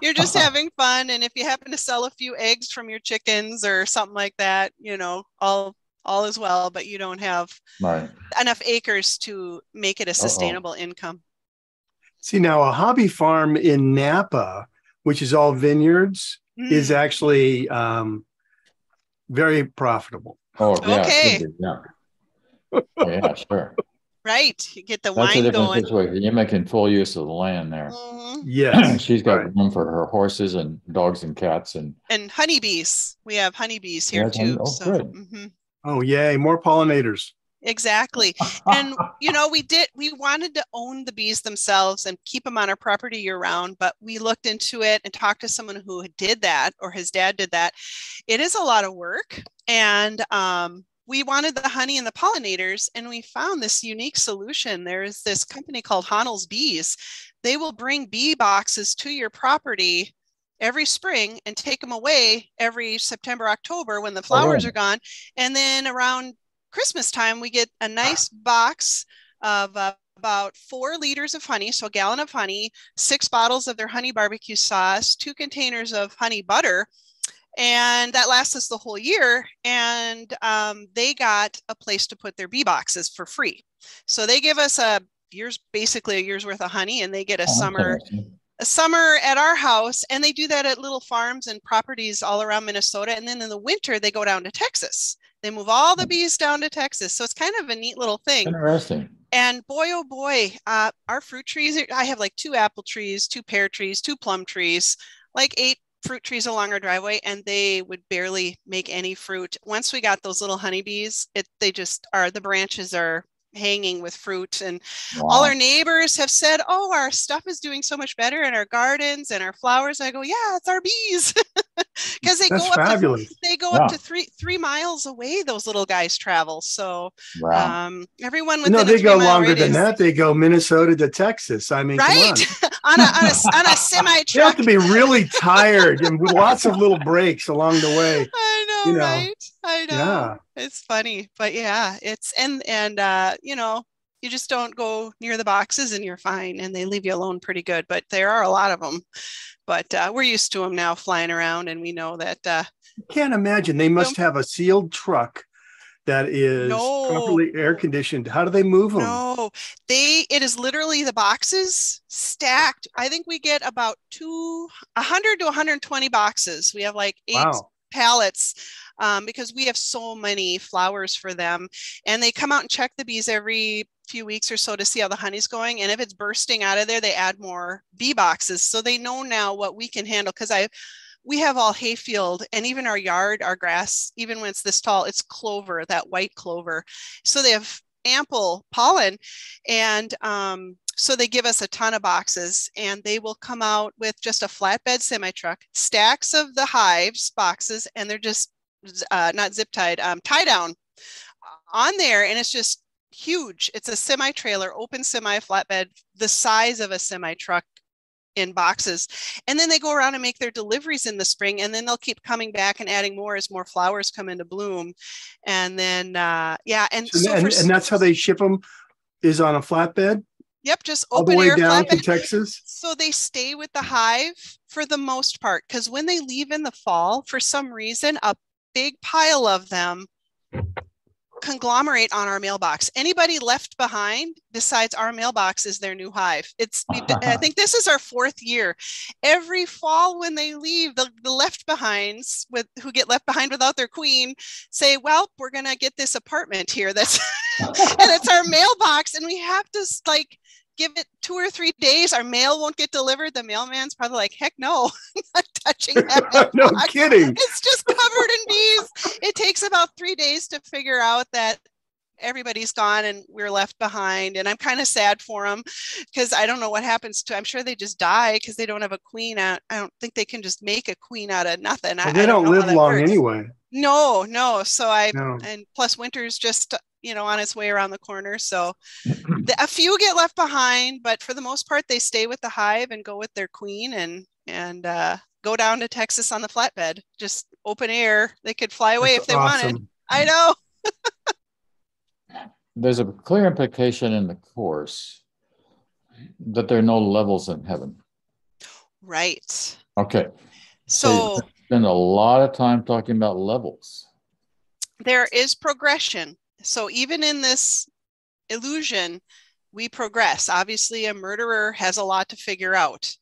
S2: You're just having fun, and if you happen to sell a few eggs from your chickens or something like that, you know, all all is well. But you don't have
S1: right.
S2: enough acres to make it a sustainable income.
S3: See, now a hobby farm in Napa, which is all vineyards, is
S2: Mm,
S3: actually um, very profitable.
S1: Oh, yeah.
S2: Okay.
S1: be, Yeah. Oh, yeah. Sure.
S2: right. You get the
S1: That's
S2: wine
S1: different
S2: going.
S1: situation. You're making full use of the land there.
S2: Mhm.
S3: Yes.
S1: She's got
S3: right.
S1: room for her horses and dogs and cats and
S2: And honeybees. We have honeybees here
S1: Yeah, honey-
S2: too.
S1: oh,
S2: so
S1: good.
S2: mhm.
S3: Oh, yay. More pollinators.
S2: Exactly. and you know we did we wanted to own the bees themselves and keep them on our property year round but we looked into it and talked to someone who did that or his dad did that it is a lot of work and um, we wanted the honey and the pollinators and we found this unique solution there's this company called Honnold's bees they will bring bee boxes to your property every spring and take them away every september october when the flowers
S1: wow.
S2: are gone and then around Christmas time, we get a nice box of uh, about four liters of honey, so a gallon of honey, six bottles of their honey barbecue sauce, two containers of honey butter, and that lasts us the whole year. And um, they got a place to put their bee boxes for free. So they give us a year's basically a year's worth of honey, and they get a
S1: Oh,
S2: summer a summer at our house and they do that at little farms and properties all around Minnesota and then in the winter they go down to Texas. They move all the bees down to Texas. So it's kind of a neat little thing.
S1: Interesting.
S2: And boy oh boy, uh, our fruit trees I have like two apple trees, two pear trees, two plum trees, like eight fruit trees along our driveway and they would barely make any fruit. Once we got those little honeybees, it they just are the branches are hanging with fruit and all our neighbors have said, "Oh, our stuff is doing so much better in our gardens and our flowers." I go, "Yeah, it's our bees," because they
S3: That's
S2: go up. To, they go up to three three miles away. Those little guys travel. So
S1: Wow.
S2: um, everyone within
S3: No, they go longer than
S2: radius-
S3: that. They go Minnesota to Texas. I mean, come on.
S2: right? on a on a on a semi
S3: You have to be really tired and with lots of little breaks along the way.
S2: I know,
S3: you know.
S2: right? I know.
S3: Yeah.
S2: It's funny, but yeah, it's and and uh, you know, you just don't go near the boxes and you're fine, and they leave you alone pretty good. But there are a lot of them. But uh, we're used to them now flying around, and we know that uh,
S3: Can't imagine. They must have a sealed truck that is
S2: No.
S3: properly air conditioned. How do they move them?
S2: no, they it is literally the boxes stacked. I think we get about two, 100 to 120 boxes. We have like eight
S3: Wow.
S2: pallets um, because we have so many flowers for them. And they come out and check the bees every few weeks or so to see how the honey's going. And if it's bursting out of there, they add more bee boxes. So they know now what we can handle. Because I we have all hayfield and even our yard, our grass, even when it's this tall, it's clover, that white clover. So they have ample pollen. And um, so they give us a ton of boxes and they will come out with just a flatbed semi truck, stacks of the hives boxes, and they're just uh, not zip tied, um, tie down on there. And it's just huge. It's a semi trailer, open semi flatbed, the size of a semi truck in boxes. And then they go around and make their deliveries in the spring, and then they'll keep coming back and adding more as more flowers come into bloom. And then, uh, yeah, and
S3: so and, and, that's how they ship them is on a flatbed.
S2: Yep, just
S3: all the way down flatbed. to Texas.
S2: So they stay with the hive for the most part, because when they leave in the fall, for some reason, a big pile of them conglomerate on our mailbox. Anybody left behind besides our mailbox is their new hive. It's I think this is our fourth year. Every fall when they leave, the, the left behinds with who get left behind without their queen say, "Well, we're gonna get this apartment here." That's and it's our mailbox, and we have to like give it two or three days, our mail won't get delivered. The mailman's probably like, heck no, I'm not touching that.
S3: no kidding.
S2: It's just covered in bees. It takes about three days to figure out that everybody's gone and we're left behind and i'm kind of sad for them because i don't know what happens to i'm sure they just die because they don't have a queen out i don't think they can just make a queen out of nothing
S3: well, they I, don't, don't live long works. anyway
S2: no no so i no. and plus winter's just you know on its way around the corner. So the, a few get left behind but for the most part they stay with the hive and go with their queen and and uh, go down to texas on the flatbed. Just open air. They could fly away That's if they awesome. wanted i know.
S1: There's a clear implication in the course that there are no levels in heaven.
S2: Right.
S1: Okay.
S2: So, so
S1: spend a lot of time talking about levels.
S2: There is progression so even in this illusion, we progress. Obviously, a murderer has a lot to figure out.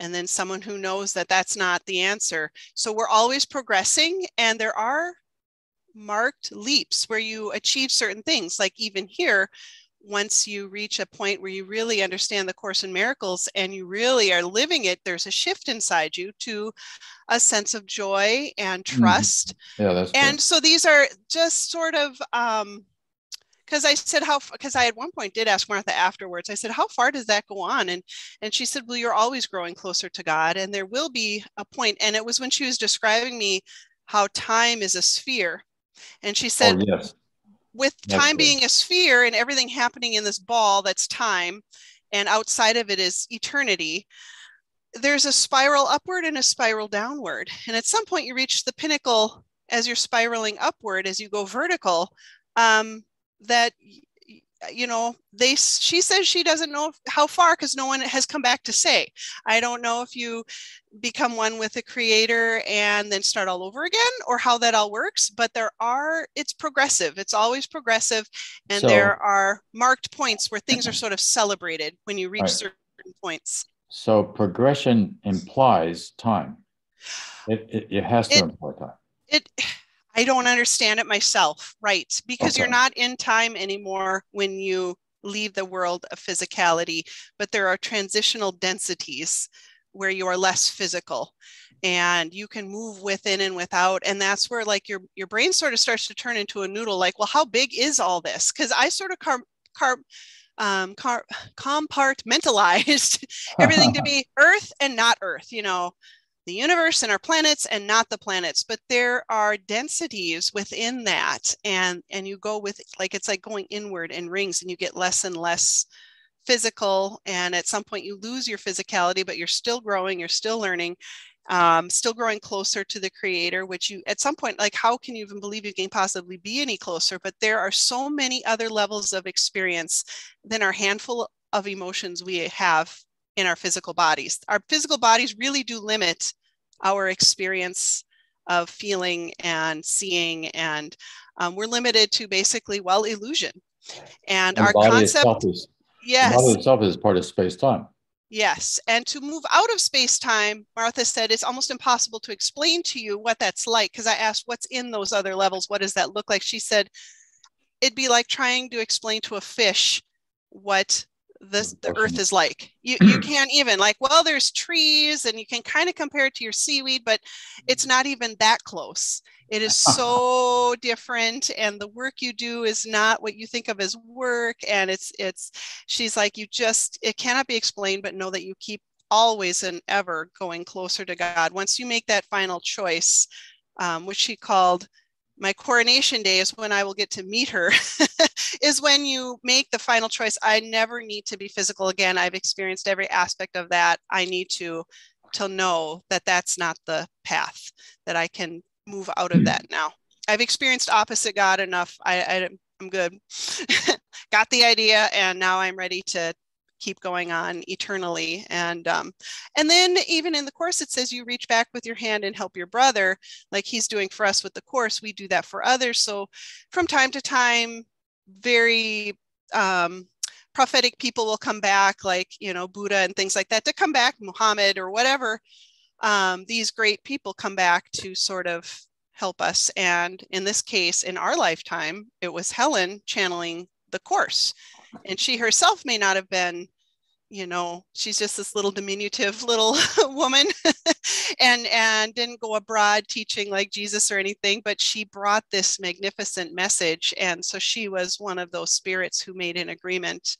S2: And then someone who knows that that's not the answer. So we're always progressing, and there are marked leaps where you achieve certain things. Like even here, once you reach a point where you really understand the Course in Miracles and you really are living it, there's a shift inside you to a sense of joy and mm-hmm. trust.
S1: Mm. Yeah, that's
S2: and so these are just sort of um because I said how because I at one point did ask Martha afterwards. I said, "How far does that go on?" And and she said, "Well, you're always growing closer to God, and there will be a point." And it was when she was describing me how time is a sphere, and she said,
S1: oh, yes
S2: with time being a sphere and everything happening in this ball that's time and outside of it is eternity there's a spiral upward and a spiral downward. And at some point you reach the pinnacle as you're spiraling upward as you go vertical um, that you know they she says she doesn't know how far because no one has come back to say. I don't know if you become one with the creator and then start all over again or how that all works but there are it's progressive. It's always progressive and so, there are marked points where things are sort of celebrated when you reach right. certain points.
S1: So progression implies time. It, it, it has to it, imply time.
S2: It I don't understand it myself, right? Because okay. you're not in time anymore when you leave the world of physicality, but there are transitional densities where you are less physical and you can move within and without and that's where like your your brain sort of starts to turn into a noodle like well how big is all this because i sort of car, car um, car, compartmentalized everything to be earth and not earth you know the universe and our planets and not the planets but there are densities within that. And and you go with like it's like going inward in rings and you get less and less physical. And at some point you lose your physicality but you're still growing you're still learning um, still growing closer to the creator which you at some point like how can you even believe you can possibly be any closer? But there are so many other levels of experience than our handful of emotions we have in our physical bodies. Our physical bodies really do limit our experience of feeling and seeing, and um, we're limited to basically, well, illusion. And, and our concept,
S1: is, yes, the body itself is part of space time.
S2: Yes. And to move out of space time, Martha said it's almost impossible to explain to you what that's like. Because I asked, what's in those other levels? What does that look like? She said, it'd be like trying to explain to a fish what the, the earth is like. You, you can't even, like, well, there's trees and you can kind of compare it to your seaweed, but it's not even that close. It is so different, and the work you do is not what you think of as work. And it's, it's, she's like, you just, it cannot be explained, but know that you keep always and ever going closer to God. Once you make that final choice, um, which she called my coronation day is when I will get to meet her, is when you make the final choice. I never need to be physical again. I've experienced every aspect of that. I need to to know that that's not the path that I can move out of hmm. that now. I've experienced opposite God enough. I, I I'm good. Got the idea, and now I'm ready to keep going on eternally and um, and then even in the course it says you reach back with your hand and help your brother like he's doing for us with the course we do that for others. So from time to time very um, prophetic people will come back like you know buddha and things like that to come back muhammad or whatever um, these great people come back to sort of help us. And in this case in our lifetime it was helen channeling the course and she herself may not have been you know she's just this little diminutive little woman and and didn't go abroad teaching like jesus or anything but she brought this magnificent message. And so she was one of those spirits who made an agreement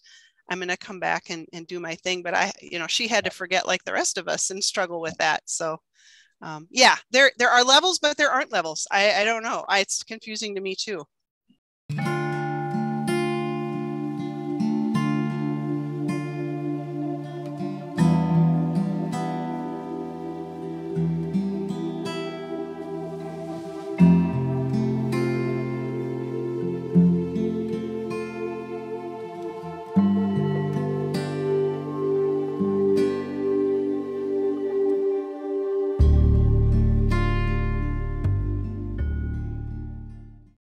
S2: i'm going to come back and, and do my thing. But i you know she had to forget like the rest of us and struggle with that. So um, yeah there there are levels but there aren't levels. I i don't know. I, it's confusing to me too